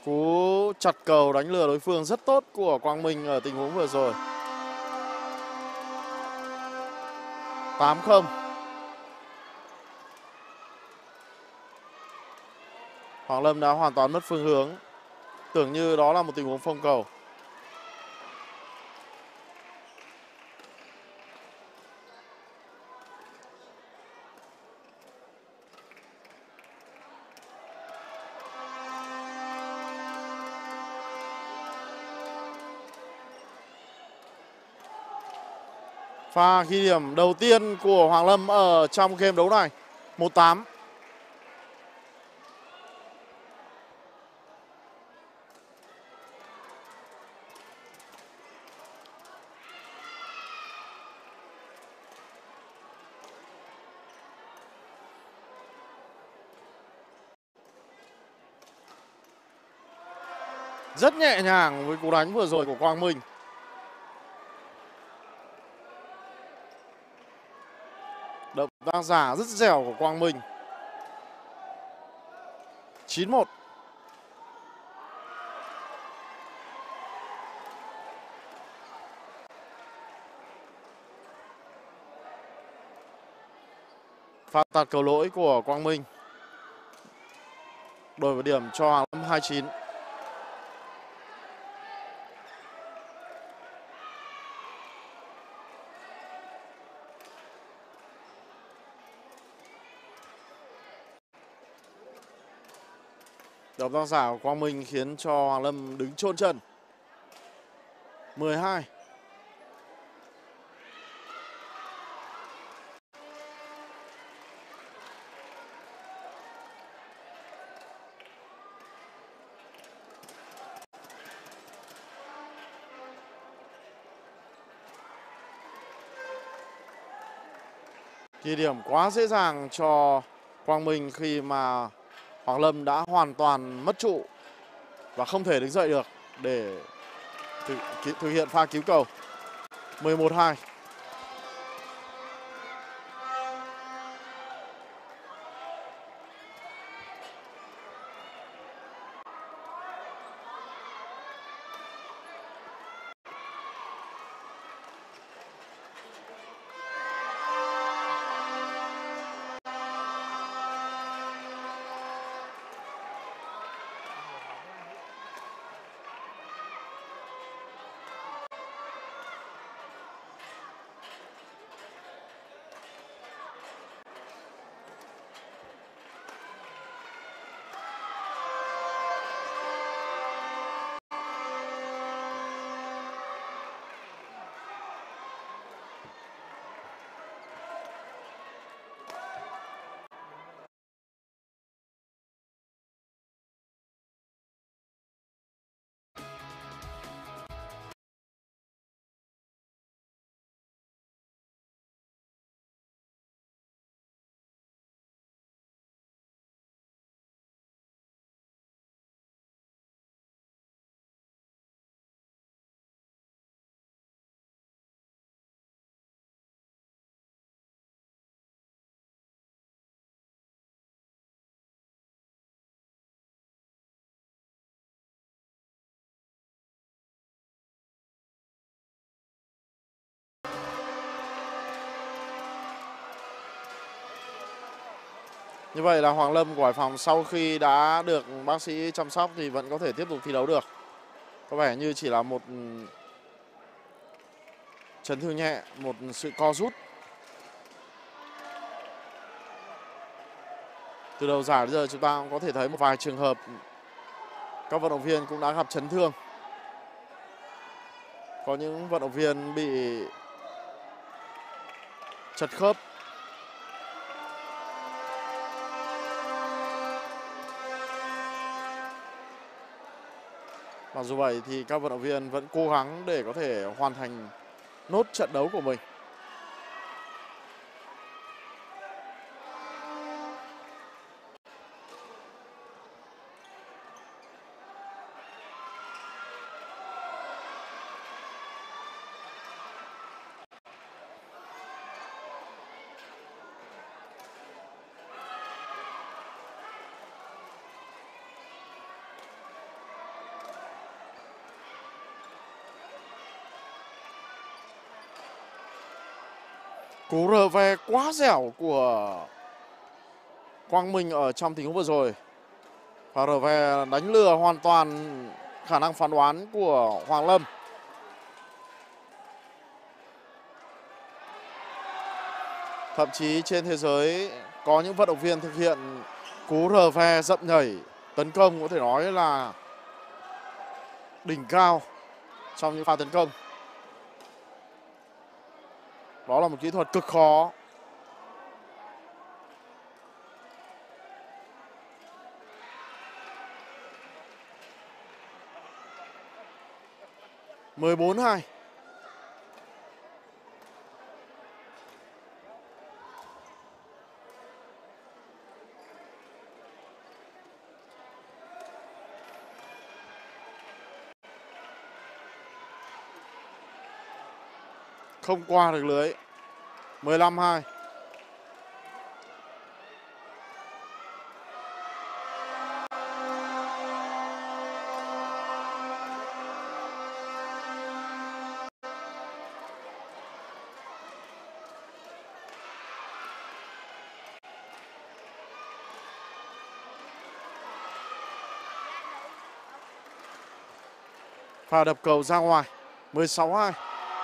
Cú chặt cầu đánh lừa đối phương rất tốt của Quang Minh ở tình huống vừa rồi. 8-0. Hoàng Lâm đã hoàn toàn mất phương hướng. Tưởng như đó là một tình huống phong cầu. Pha ghi điểm đầu tiên của Hoàng Lâm ở trong game đấu này. 1-8. Rất nhẹ nhàng với cú đánh vừa rồi của Quang Minh. Động tác giả rất dẻo của Quang Minh. 9-1. Pha tạt cầu lỗi của Quang Minh. Đổi vào điểm cho Hoàng Lâm 29. Động tác giả của Quang Minh khiến cho Hoàng Lâm đứng chôn chân. 12. Ghi điểm quá dễ dàng cho Quang Minh khi mà Hoàng Lâm đã hoàn toàn mất trụ và không thể đứng dậy được để thực, thực hiện pha cứu cầu. 11-2. Như vậy là Hoàng Lâm của Hải Phòng sau khi đã được bác sĩ chăm sóc thì vẫn có thể tiếp tục thi đấu được. Có vẻ như chỉ là một ừ, chấn thương nhẹ, một sự co rút. Từ đầu giải đến giờ chúng ta cũng có thể thấy một vài trường hợp các vận động viên cũng đã gặp chấn thương. Có những vận động viên bị chật khớp Và dù vậy thì các vận động viên vẫn cố gắng để có thể hoàn thành nốt trận đấu của mình. Cú rờ ve quá dẻo của Quang Minh ở trong tình huống vừa rồi. Và rờ ve đánh lừa hoàn toàn khả năng phán đoán của Hoàng Lâm. Thậm chí trên thế giới có những vận động viên thực hiện cú rờ ve dậm nhảy tấn công, có thể nói là đỉnh cao trong những pha tấn công. Đó là một kỹ thuật cực khó. mười bốn hai không qua được lưới. 15 2 pha đập cầu ra ngoài 16-2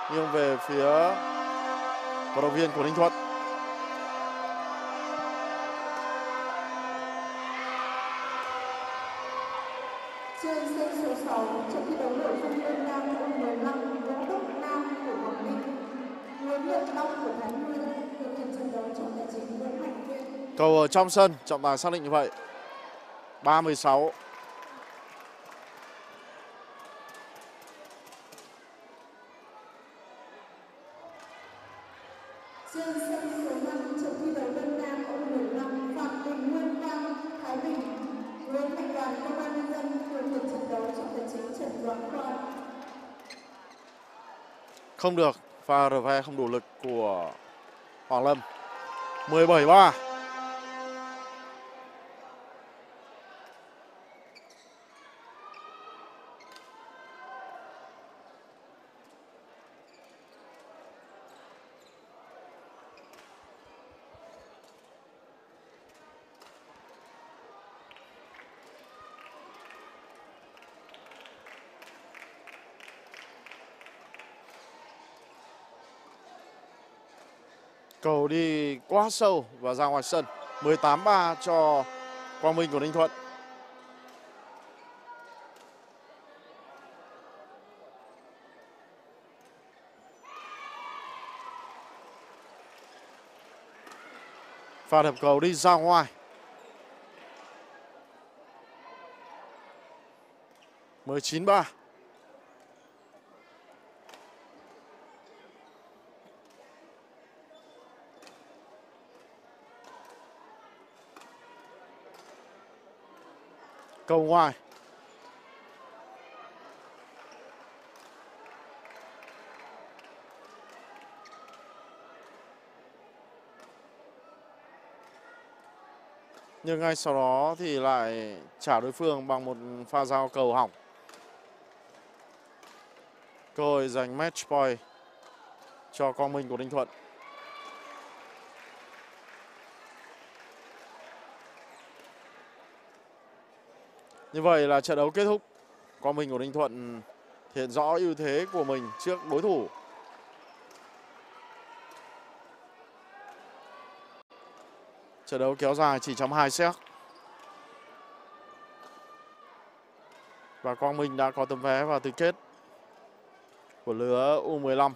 2 nhưng về phía vận động viên của Ninh Thuận. Trên sân số 6, trận thi đấu nội dung đơn nam U15 Vũ Đức Nam của Quảng Ninh, Nguyễn Nhật Long của Thái Nguyên điều khiển trận đấu trọng tài chính Nguyễn Mạnh Nguyên. Cầu ở trong sân, trọng tài xác định như vậy. 36 Trên sân số 5, trận thi đấu đơn nam U15 Phạm Đình Nguyên Quang, Thái Bình, Nguyễn Mạnh Đoàn Công an Nhân dân điều khiển trận đấu trọng tài chính Trần Doãn Khoa không được. Pha RV không đủ lực của Hoàng Lâm. 17 3. Cầu đi quá sâu và ra ngoài sân. 18-3 cho Quang Minh của Ninh Thuận. Pha đập cầu đi ra ngoài. mười chín ba cầu ngoài nhưng ngay sau đó thì lại trả đối phương bằng một pha giao cầu hỏng. Cơ hội giành match point cho con mình của Ninh Thuận. Như vậy là trận đấu kết thúc. Quang Minh của Ninh Thuận thể hiện rõ ưu thế của mình trước đối thủ. Trận đấu kéo dài chỉ trong 2 set. Và Quang Minh đã có tấm vé vào tứ kết của lứa U15.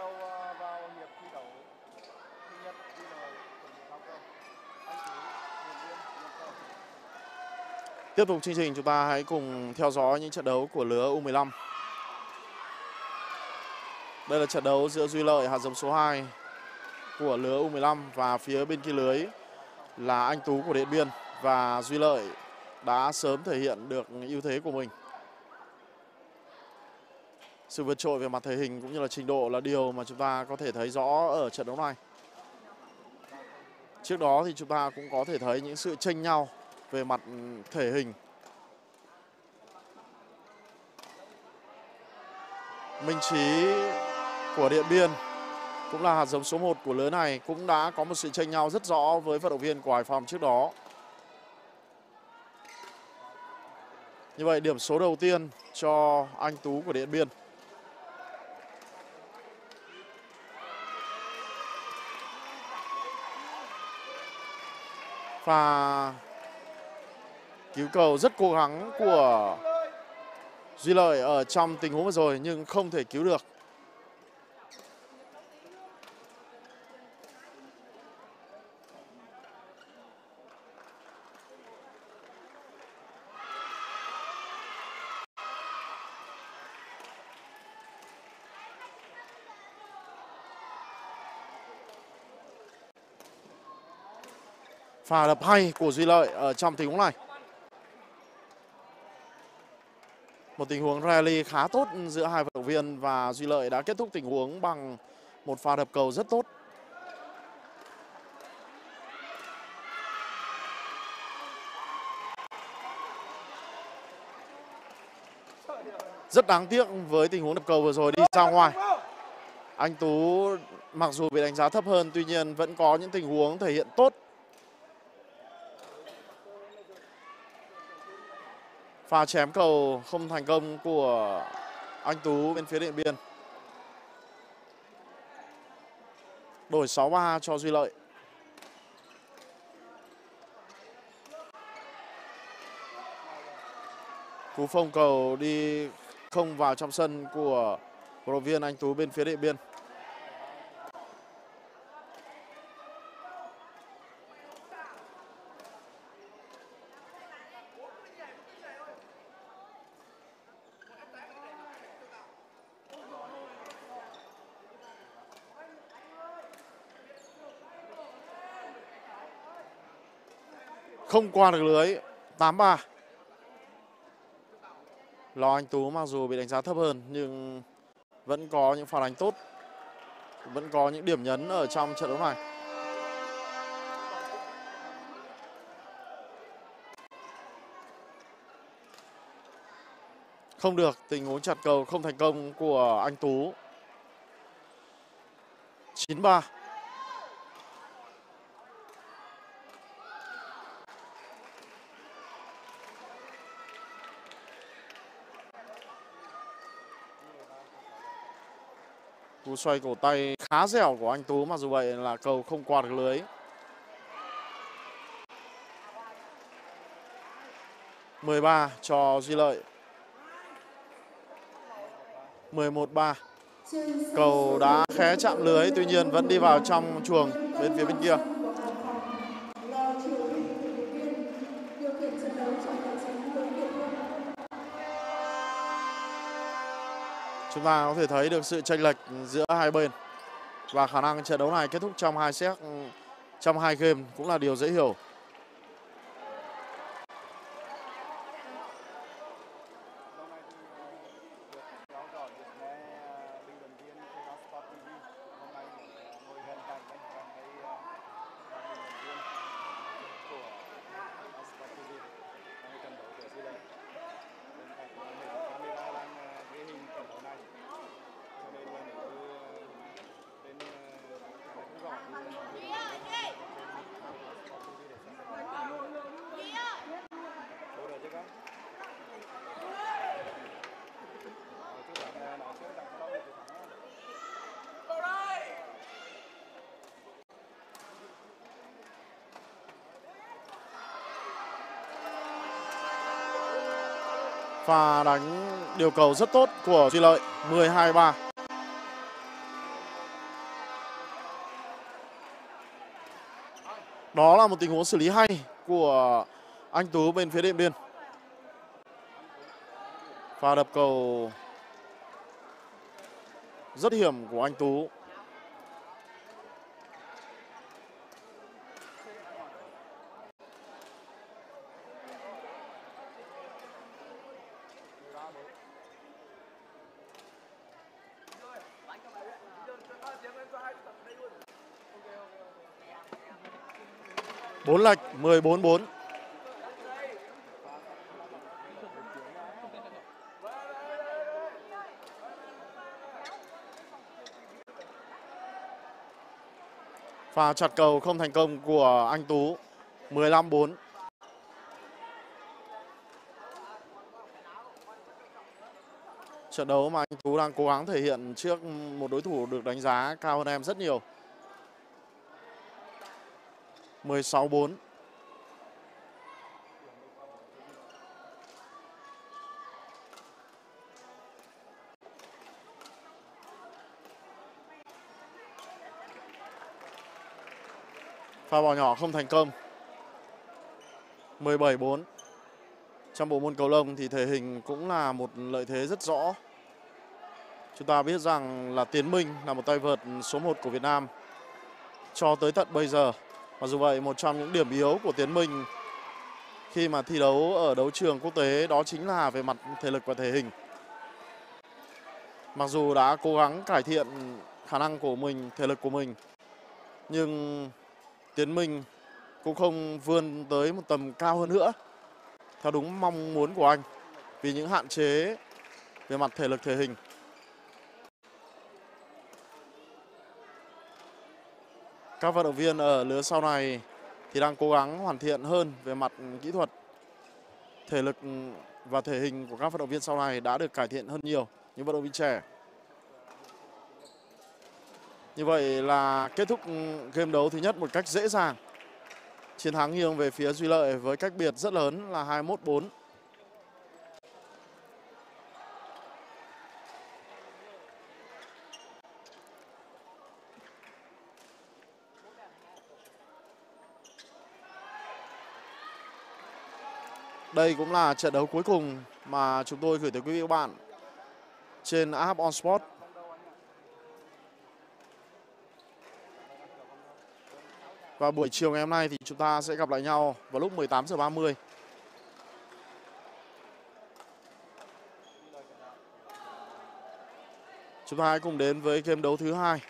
Đầu ờ, vào hiệp thi đấu, thứ nhất thì là của cơ. Anh Tiếp tục chương trình, chúng ta hãy cùng theo dõi những trận đấu của lứa U15. Đây là trận đấu giữa Duy Lợi, hạt giống số 2 của lứa U15 và phía bên kia lưới là anh Tú của Điện Biên và Duy Lợi đã sớm thể hiện được ưu thế của mình. Sự vượt trội về mặt thể hình cũng như là trình độ là điều mà chúng ta có thể thấy rõ ở trận đấu này. Trước đó thì chúng ta cũng có thể thấy những sự tranh nhau về mặt ừ, thể hình. Minh Chí của Điện Biên cũng là hạt giống số 1 của lứa này cũng đã có một sự tranh nhau rất rõ với vận động viên của Hải Phòng trước đó. Như vậy, điểm số đầu tiên cho anh Tú của Điện Biên. Pha cứu cầu rất cố gắng của Duy Lợi ở trong tình huống vừa rồi nhưng không thể cứu được. Pha đập hay của Duy Lợi ở trong tình huống này. Một tình huống rally khá tốt giữa hai vận động viên và Duy Lợi đã kết thúc tình huống bằng một pha đập cầu rất tốt. Rất đáng tiếc với tình huống đập cầu vừa rồi đi ra ngoài. Anh Tú mặc dù bị đánh giá thấp hơn, tuy nhiên vẫn có những tình huống thể hiện tốt Pha chém cầu không thành công của anh Tú bên phía Điện Biên. Đổi 6-3 cho Duy Lợi. Cú phong cầu đi không vào trong sân của cổ động viên anh Tú bên phía Điện Biên. Không qua được lưới. 8-3 Lò Anh Tú mặc dù bị đánh giá thấp hơn, nhưng vẫn có những phản ánh tốt. Vẫn có những điểm nhấn ở trong trận đấu này. Không được, tình huống chặt cầu không thành công của anh Tú. 9-3 Cú xoay cổ tay khá dẻo của anh Tú mà dù vậy là cầu không qua được lưới. mười ba cho Duy Lợi. mười một ba Cầu đã khé chạm lưới, tuy nhiên vẫn đi vào trong chuồng bên phía bên kia. Chúng ta có thể thấy được sự chênh lệch giữa hai bên và khả năng trận đấu này kết thúc trong hai set ừ, trong hai game cũng là điều dễ hiểu. đánh điều cầu rất tốt của Duy Lợi 12-3. Đó là một tình huống xử lý hay của anh Tú bên phía Điện Biên. Pha đập cầu rất hiểm của anh Tú. Bốn lệch 14-4. Pha chặt cầu không thành công của anh Tú 15-4. Trận đấu mà anh Tú đang cố gắng thể hiện trước một đối thủ được đánh giá cao hơn em rất nhiều. 16-4. Pha bỏ nhỏ không thành công. 17-4. Trong bộ môn cầu lông thì thể hình cũng là một lợi thế rất rõ. Chúng ta biết rằng là Tiến Minh là một tay vợt số 1 của Việt Nam cho tới tận bây giờ. Mặc dù vậy, một trong những điểm yếu của Tiến Minh khi mà thi đấu ở đấu trường quốc tế đó chính là về mặt thể lực và thể hình. Mặc dù đã cố gắng cải thiện khả năng của mình, thể lực của mình, nhưng Tiến Minh cũng không vươn tới một tầm cao hơn nữa theo đúng mong muốn của anh vì những hạn chế về mặt thể lực thể hình. Các vận động viên ở lứa sau này thì đang cố gắng hoàn thiện hơn về mặt kỹ thuật. Thể lực và thể hình của các vận động viên sau này đã được cải thiện hơn nhiều những vận động viên trẻ. Như vậy là kết thúc game đấu thứ nhất một cách dễ dàng. Chiến thắng nghiêng về phía Duy Lợi với cách biệt rất lớn là 21-4. Đây cũng là trận đấu cuối cùng mà chúng tôi gửi tới quý vị và các bạn trên app On Sport. Và buổi chiều ngày hôm nay thì chúng ta sẽ gặp lại nhau vào lúc 18 giờ 30. Chúng ta hãy cùng đến với game đấu thứ hai.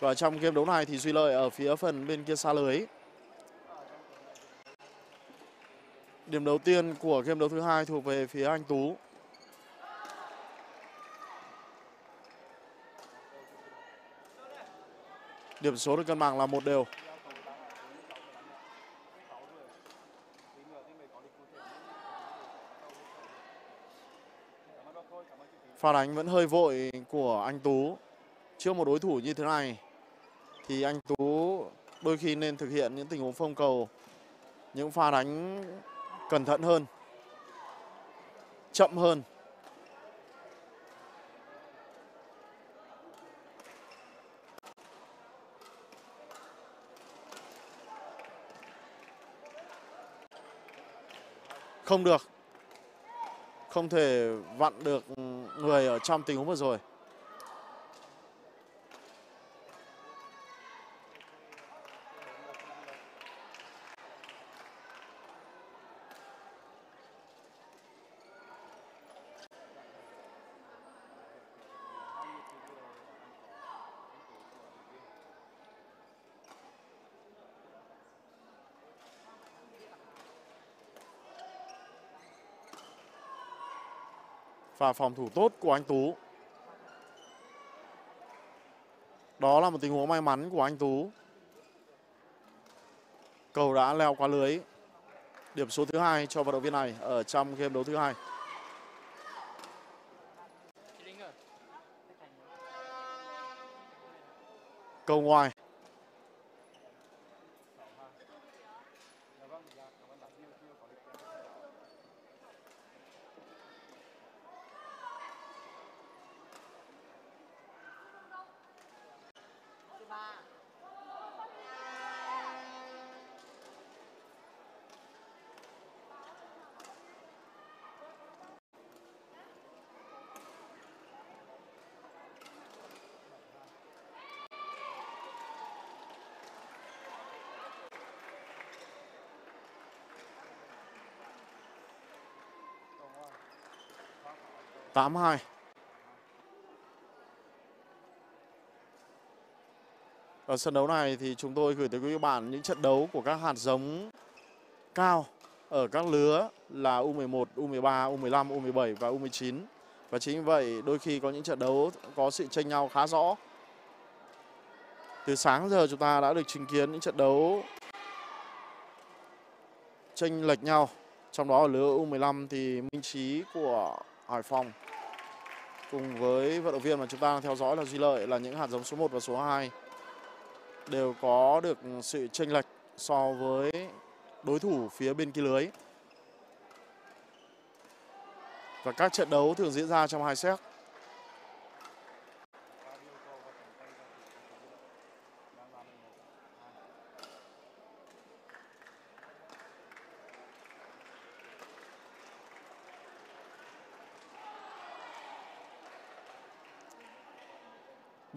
Và trong game đấu này thì Duy Lợi ở phía phần bên kia xa lưới. Điểm đầu tiên của game đấu thứ hai thuộc về phía anh Tú. Điểm số được cân bằng là một đều. Pha đánh vẫn hơi vội của anh Tú. Trước một đối thủ như thế này thì anh Tú đôi khi nên thực hiện những tình huống phong cầu, những pha đánh cẩn thận hơn, chậm hơn. Không được. Không thể vặn được người ở trong tình huống vừa rồi. Và phòng thủ tốt của anh Tú. Đó là một tình huống may mắn của anh Tú. Cầu đã leo qua lưới. Điểm số thứ hai cho vận động viên này ở trong game đấu thứ hai. Cầu ngoài. 8-2. Ở sân đấu này thì chúng tôi gửi tới quý bạn những trận đấu của các hạt giống cao ở các lứa là U11, U13, U15, U17 và U19. Và chính vì vậy đôi khi có những trận đấu có sự tranh nhau khá rõ. Từ sáng giờ chúng ta đã được chứng kiến những trận đấu tranh lệch nhau. Trong đó ở lứa U15 thì Minh Trí của Hải Phòng cùng với vận động viên mà chúng ta đang theo dõi là Duy Lợi, là những hạt giống số 1 và số 2 đều có được sự chênh lệch so với đối thủ phía bên kia lưới. Và các trận đấu thường diễn ra trong hai set.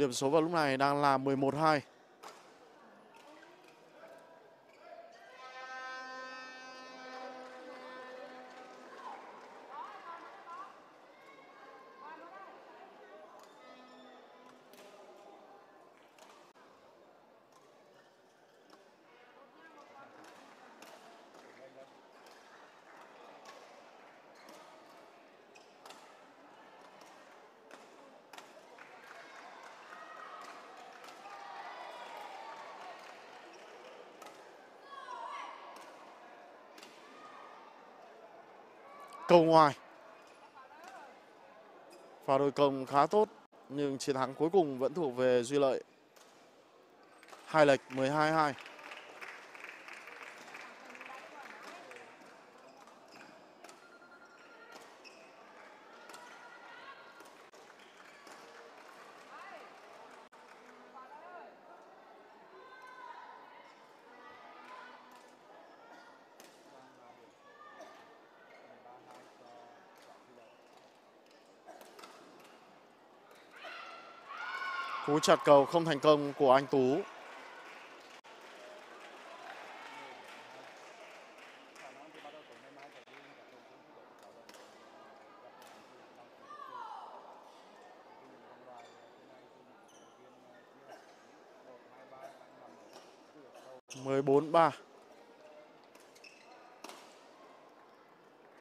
Điểm số vào lúc này đang là 11-2. Cầu ngoài. Pha đôi công khá tốt, nhưng chiến thắng cuối cùng vẫn thuộc về Duy Lợi. Hai lệch 12-2. Cú chặt cầu không thành công của anh Tú. mười bốn ba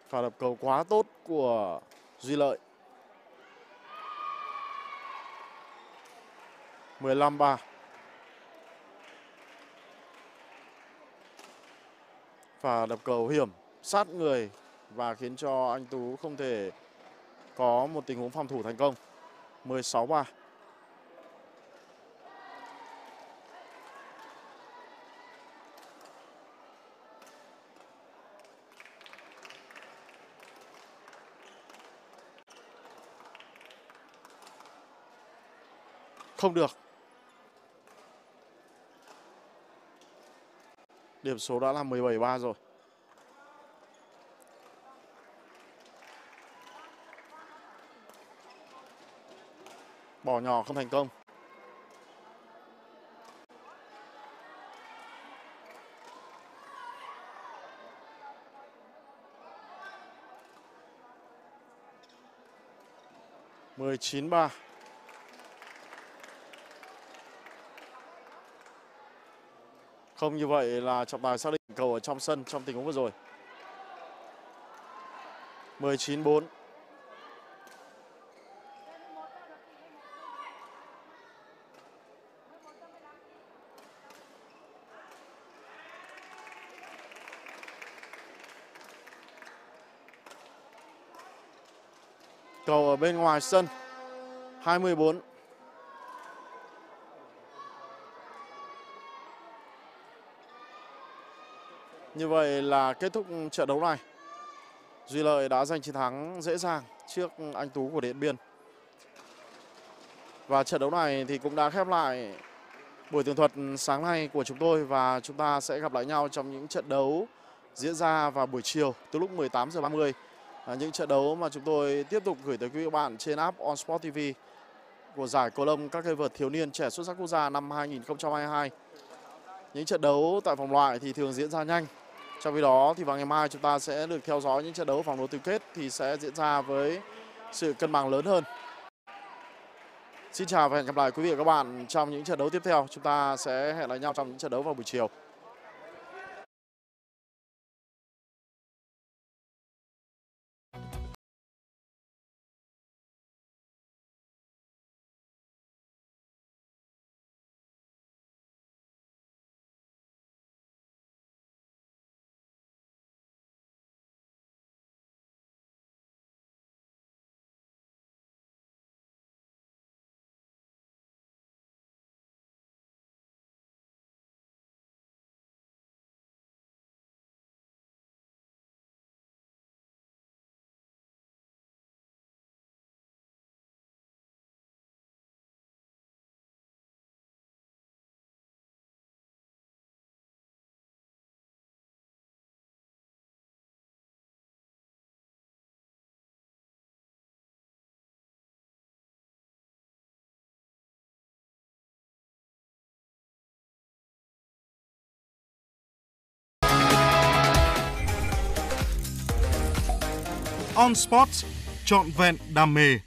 pha đập cầu quá tốt của Duy Lợi 15-3. Và đập cầu hiểm, sát người và khiến cho anh Tú không thể có một tình huống phòng thủ thành công. 16-3. Không được. Điểm số đã là 17-3 rồi. Bỏ nhỏ không thành công. mười chín ba Không, như vậy là trọng tài xác định cầu ở trong sân trong tình huống vừa rồi. 19-4. Cầu ở bên ngoài sân 24 Như vậy là kết thúc trận đấu này. Duy Lợi đã giành chiến thắng dễ dàng trước anh Tú của Điện Biên. Và trận đấu này thì cũng đã khép lại buổi tường thuật sáng nay của chúng tôi và chúng ta sẽ gặp lại nhau trong những trận đấu diễn ra vào buổi chiều từ lúc 18 giờ 30. À, những trận đấu mà chúng tôi tiếp tục gửi tới quý vị bạn trên app On Sport TV của giải cầu lông các cây vợt thiếu niên trẻ xuất sắc quốc gia năm 2022. Những trận đấu tại vòng loại thì thường diễn ra nhanh trong khi đó thì vào ngày mai chúng ta sẽ được theo dõi những trận đấu vòng đấu tứ kết thì sẽ diễn ra với sự cân bằng lớn hơn. Xin chào và hẹn gặp lại quý vị và các bạn trong những trận đấu tiếp theo. Chúng ta sẽ hẹn lại nhau trong những trận đấu vào buổi chiều. On Sports, trọn vẹn đam mê.